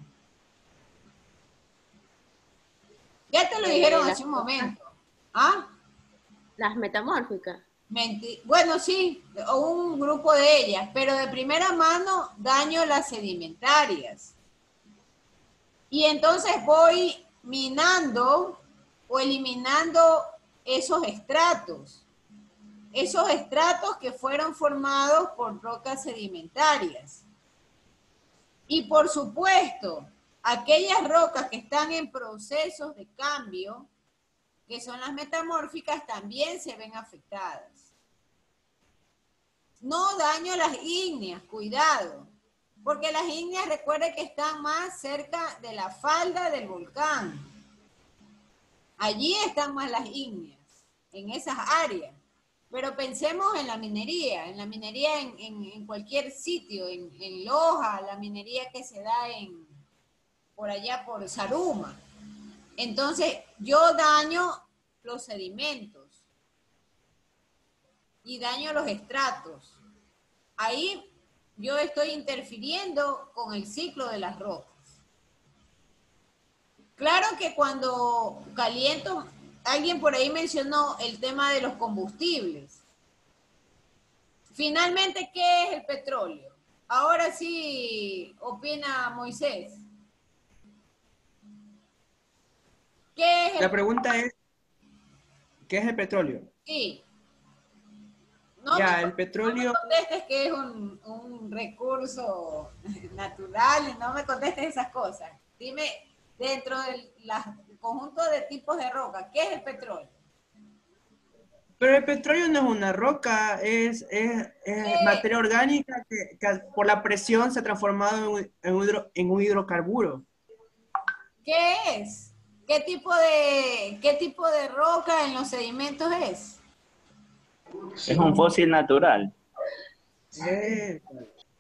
Ya te lo eh, dijeron hace un momento. ¿Ah? Las metamórficas bueno, sí, un grupo de ellas, pero de primera mano daño las sedimentarias. Y entonces voy minando o eliminando esos estratos, esos estratos que fueron formados por rocas sedimentarias. Y por supuesto, aquellas rocas que están en procesos de cambio, que son las metamórficas, también se ven afectadas. No daño a las ígneas, cuidado, porque las ígneas recuerde que están más cerca de la falda del volcán. Allí están más las ígneas, en esas áreas. Pero pensemos en la minería, en la minería en, cualquier sitio, en, en, Loja, la minería que se da en por allá por Saruma. Entonces, yo daño los sedimentos y daño los estratos. Ahí yo estoy interfiriendo con el ciclo de las rocas. Claro que cuando caliento, alguien por ahí mencionó el tema de los combustibles. Finalmente, ¿qué es el petróleo? Ahora sí opina Moisés. ¿Qué es La pregunta es, ¿qué es el petróleo? Sí. No ya, el petróleo... No me contestes que es un, un recurso natural, no me contestes esas cosas. Dime, dentro del conjunto de tipos de roca, ¿qué es el petróleo? Pero el petróleo no es una roca, es, es, materia orgánica que, por la presión se ha transformado en un, en un hidrocarburo. ¿Qué es? ¿Qué tipo de, qué tipo de roca en los sedimentos es? Es un fósil natural.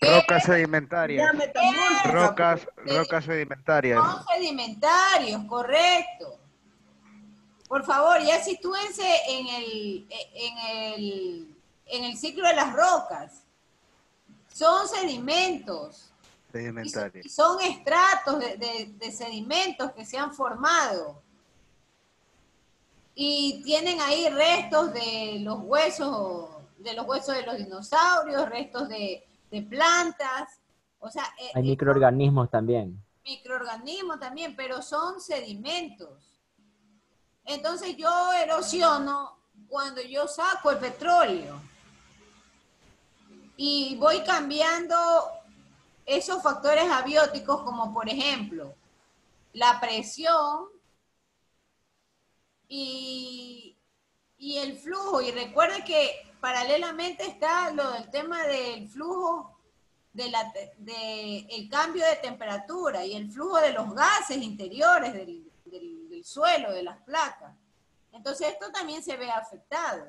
Rocas sedimentarias. Rocas, rocas sedimentarias. Son sedimentarios, correcto. Por favor, ya sitúense en el, en el, en el ciclo de las rocas. Son sedimentos. Sedimentarios. Son estratos de, de sedimentos que se han formado. Y tienen ahí restos de los huesos, de los huesos de los dinosaurios, restos de, de plantas, o sea... Eh, Hay microorganismos también. Microorganismos también, pero son sedimentos. Entonces yo erosiono cuando yo saco el petróleo y voy cambiando esos factores abióticos como por ejemplo la presión y, y el flujo. Y recuerde que paralelamente está lo del tema del flujo de la, de el cambio de temperatura y el flujo de los gases interiores del, del, suelo, de las placas. Entonces esto también se ve afectado.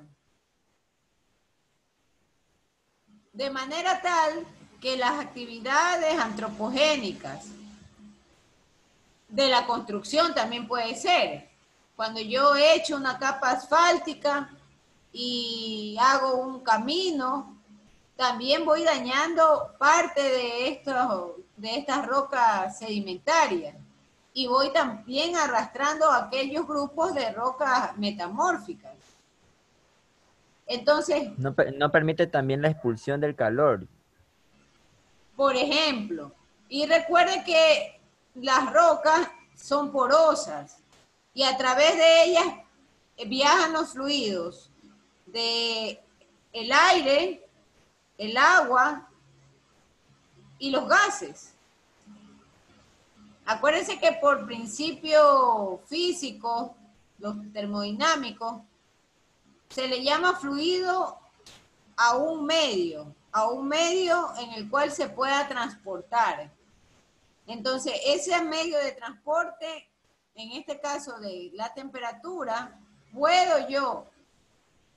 De manera tal que las actividades antropogénicas de la construcción también puede ser. Cuando yo he hecho una capa asfáltica, y hago un camino, también voy dañando parte de, estos, de estas rocas sedimentarias y voy también arrastrando aquellos grupos de rocas metamórficas. Entonces... No, no permite también la expulsión del calor. Por ejemplo, y recuerde que las rocas son porosas y a través de ellas viajan los fluidos de el aire, el agua y los gases. Acuérdense que por principio físico, los termodinámicos, se le llama fluido a un medio, a un medio en el cual se pueda transportar. Entonces, ese medio de transporte, en este caso de la temperatura, puedo yo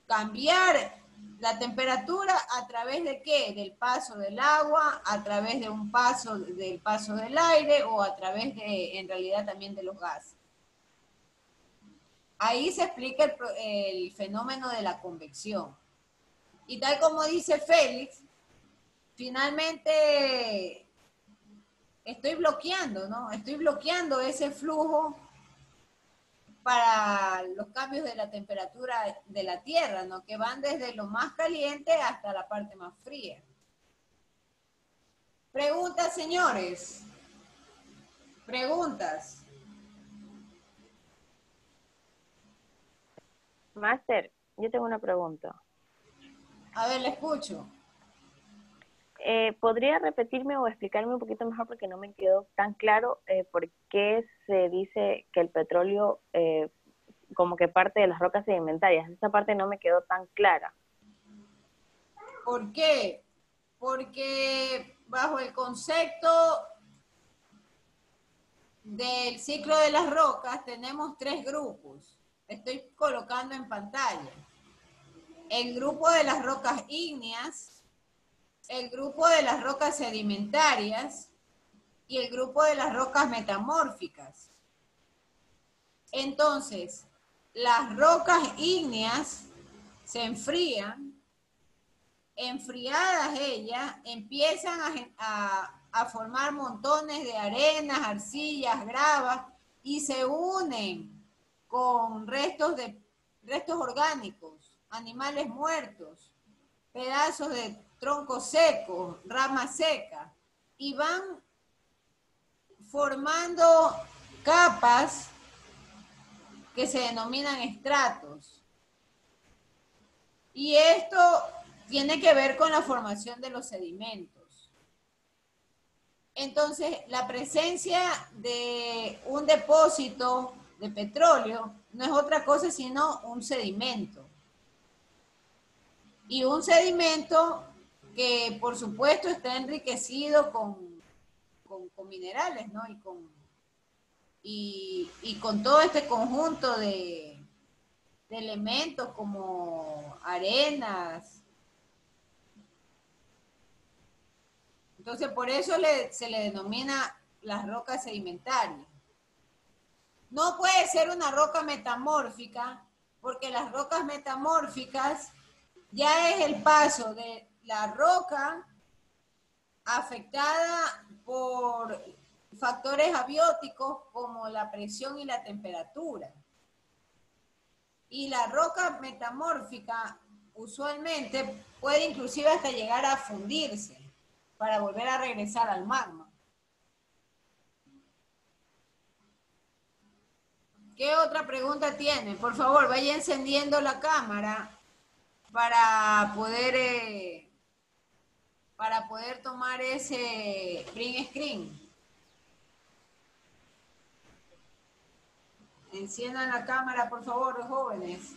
cambiar la temperatura a través de qué? Del paso del agua, a través de un paso del paso del aire o a través de, en realidad también de los gases. Ahí se explica el, el fenómeno de la convección. Y tal como dice Félix, finalmente estoy bloqueando, ¿no? Estoy bloqueando ese flujo para los cambios de la temperatura de la Tierra, ¿no? Que van desde lo más caliente hasta la parte más fría. Preguntas, señores. Preguntas. Master, yo tengo una pregunta. A ver, le escucho. Eh, ¿Podría repetirme o explicarme un poquito mejor porque no me quedó tan claro eh, por qué se dice que el petróleo eh, como que parte de las rocas sedimentarias? Esa parte no me quedó tan clara. ¿Por qué? Porque bajo el concepto del ciclo de las rocas tenemos tres grupos. Estoy colocando en pantalla. El grupo de las rocas ígneas, el grupo de las rocas sedimentarias y el grupo de las rocas metamórficas. Entonces, las rocas ígneas se enfrían, enfriadas ellas, empiezan a, formar montones de arenas, arcillas, gravas y se unen con restos de restos orgánicos, animales muertos, pedazos de tronco seco, rama seca, y van formando capas que se denominan estratos. Y esto tiene que ver con la formación de los sedimentos. Entonces, la presencia de un depósito de petróleo no es otra cosa sino un sedimento. Y un sedimento que por supuesto está enriquecido con, con, minerales, ¿no? Y con, y, con todo este conjunto de, elementos como arenas. Entonces, por eso se le denomina las rocas sedimentarias. No puede ser una roca metamórfica, porque las rocas metamórficas ya es el paso de la roca afectada por factores abióticos como la presión y la temperatura. Y la roca metamórfica usualmente puede inclusive hasta llegar a fundirse para volver a regresar al magma. ¿Qué otra pregunta tiene? Por favor, vaya encendiendo la cámara para poder eh, para poder tomar ese print screen. Enciendan la cámara, por favor, jóvenes.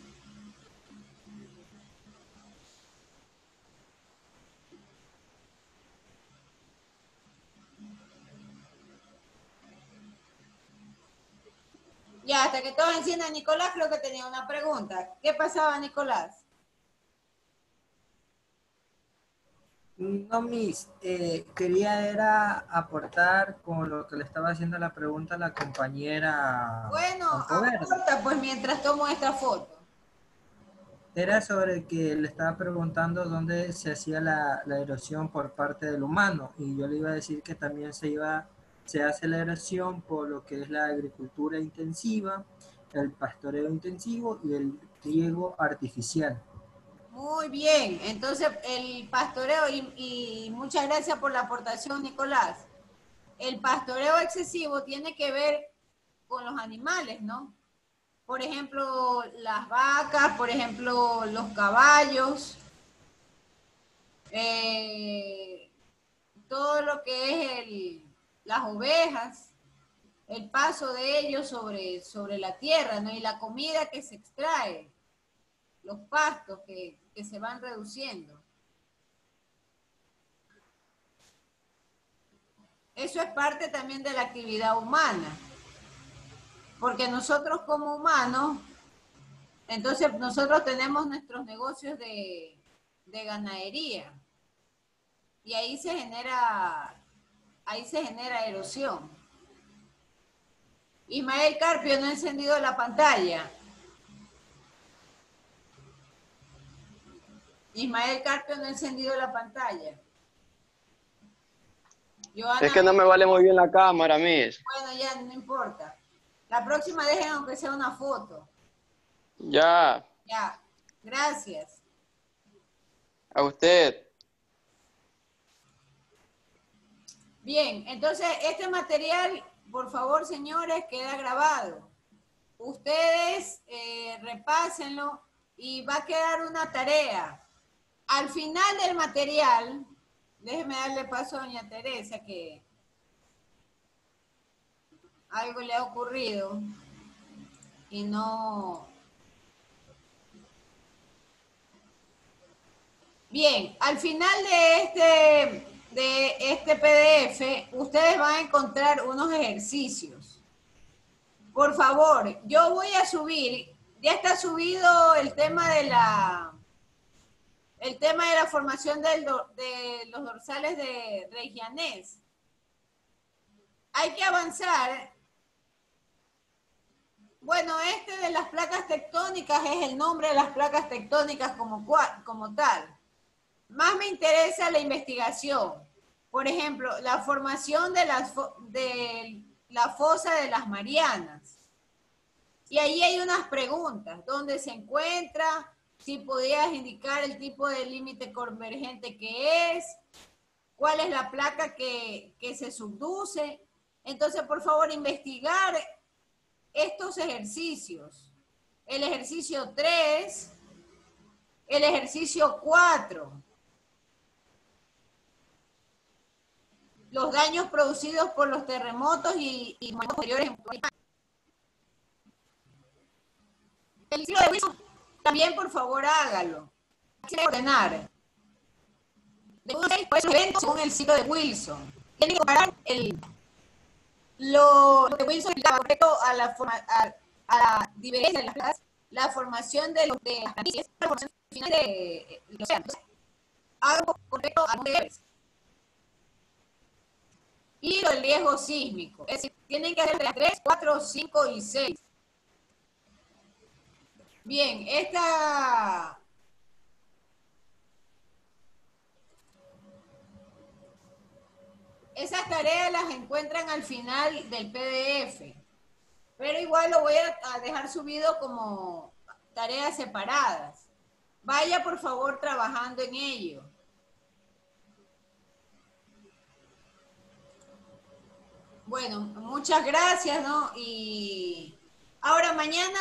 Ya, hasta que todos enciendan, Nicolás creo que tenía una pregunta. ¿Qué pasaba, Nicolás? No, Miss, eh, quería era aportar con lo que le estaba haciendo la pregunta a la compañera. Bueno, aporta pues mientras tomo esta foto. Era sobre que le estaba preguntando dónde se hacía la, erosión por parte del humano y yo le iba a decir que también se iba, se hace la erosión por lo que es la agricultura intensiva, el pastoreo intensivo y el riego artificial. Muy bien, entonces el pastoreo, y, muchas gracias por la aportación, Nicolás. El pastoreo excesivo tiene que ver con los animales, ¿no? Por ejemplo, las vacas, por ejemplo, los caballos, eh, todo lo que es el, las ovejas, el paso de ellos sobre, sobre la tierra, ¿no? Y la comida que se extrae, los pastos que, que se van reduciendo. Eso es parte también de la actividad humana, porque nosotros como humanos, entonces nosotros tenemos nuestros negocios de, de ganadería y ahí se genera, ahí se genera erosión. Ismael Carpio no ha encendido la pantalla. Ismael Carpio no ha encendido la pantalla. es que no me vale muy bien la cámara, Miss. Bueno, ya no importa. La próxima dejen aunque sea una foto. Ya. Ya, gracias. A usted. Bien, entonces este material, por favor, señores, queda grabado. Ustedes eh, repásenlo y va a quedar una tarea. Al final del material, déjeme darle paso a doña Teresa que algo le ha ocurrido y no... Bien, al final de este, de este PDF, ustedes van a encontrar unos ejercicios. Por favor, yo voy a subir, ya está subido el tema de la, el tema de la formación de los dorsales de Regianés. Hay que avanzar. Bueno, este de las placas tectónicas es el nombre de las placas tectónicas como, como tal. Más me interesa la investigación. Por ejemplo, la formación de, las, de la fosa de las Marianas. Y ahí hay unas preguntas. ¿Dónde se encuentra? Si podías indicar el tipo de límite convergente que es. ¿Cuál es la placa que, que se subduce? Entonces, por favor, investigar estos ejercicios. El ejercicio 3, el ejercicio 4. Los daños producidos por los terremotos y, y posteriores El ciclo de también por favor hágalo. Hay que ordenar. De unos seis eventos según el ciclo de Wilson. Tiene que comparar el lo, lo que Wilson explicaba respecto a la, forma, a, a, la divergencia de las placas, la formación de, los, de las planicies, la formación final de los océanos. Algo con respecto a los deberes. Y el riesgo sísmico. Es decir, tienen que hacer de las 3, 4, 5 y 6. Bien, esta Esas tareas las encuentran al final del PDF, pero igual lo voy a dejar subido como tareas separadas. Vaya por favor trabajando en ello. Bueno, muchas gracias, ¿no? Y ahora mañana...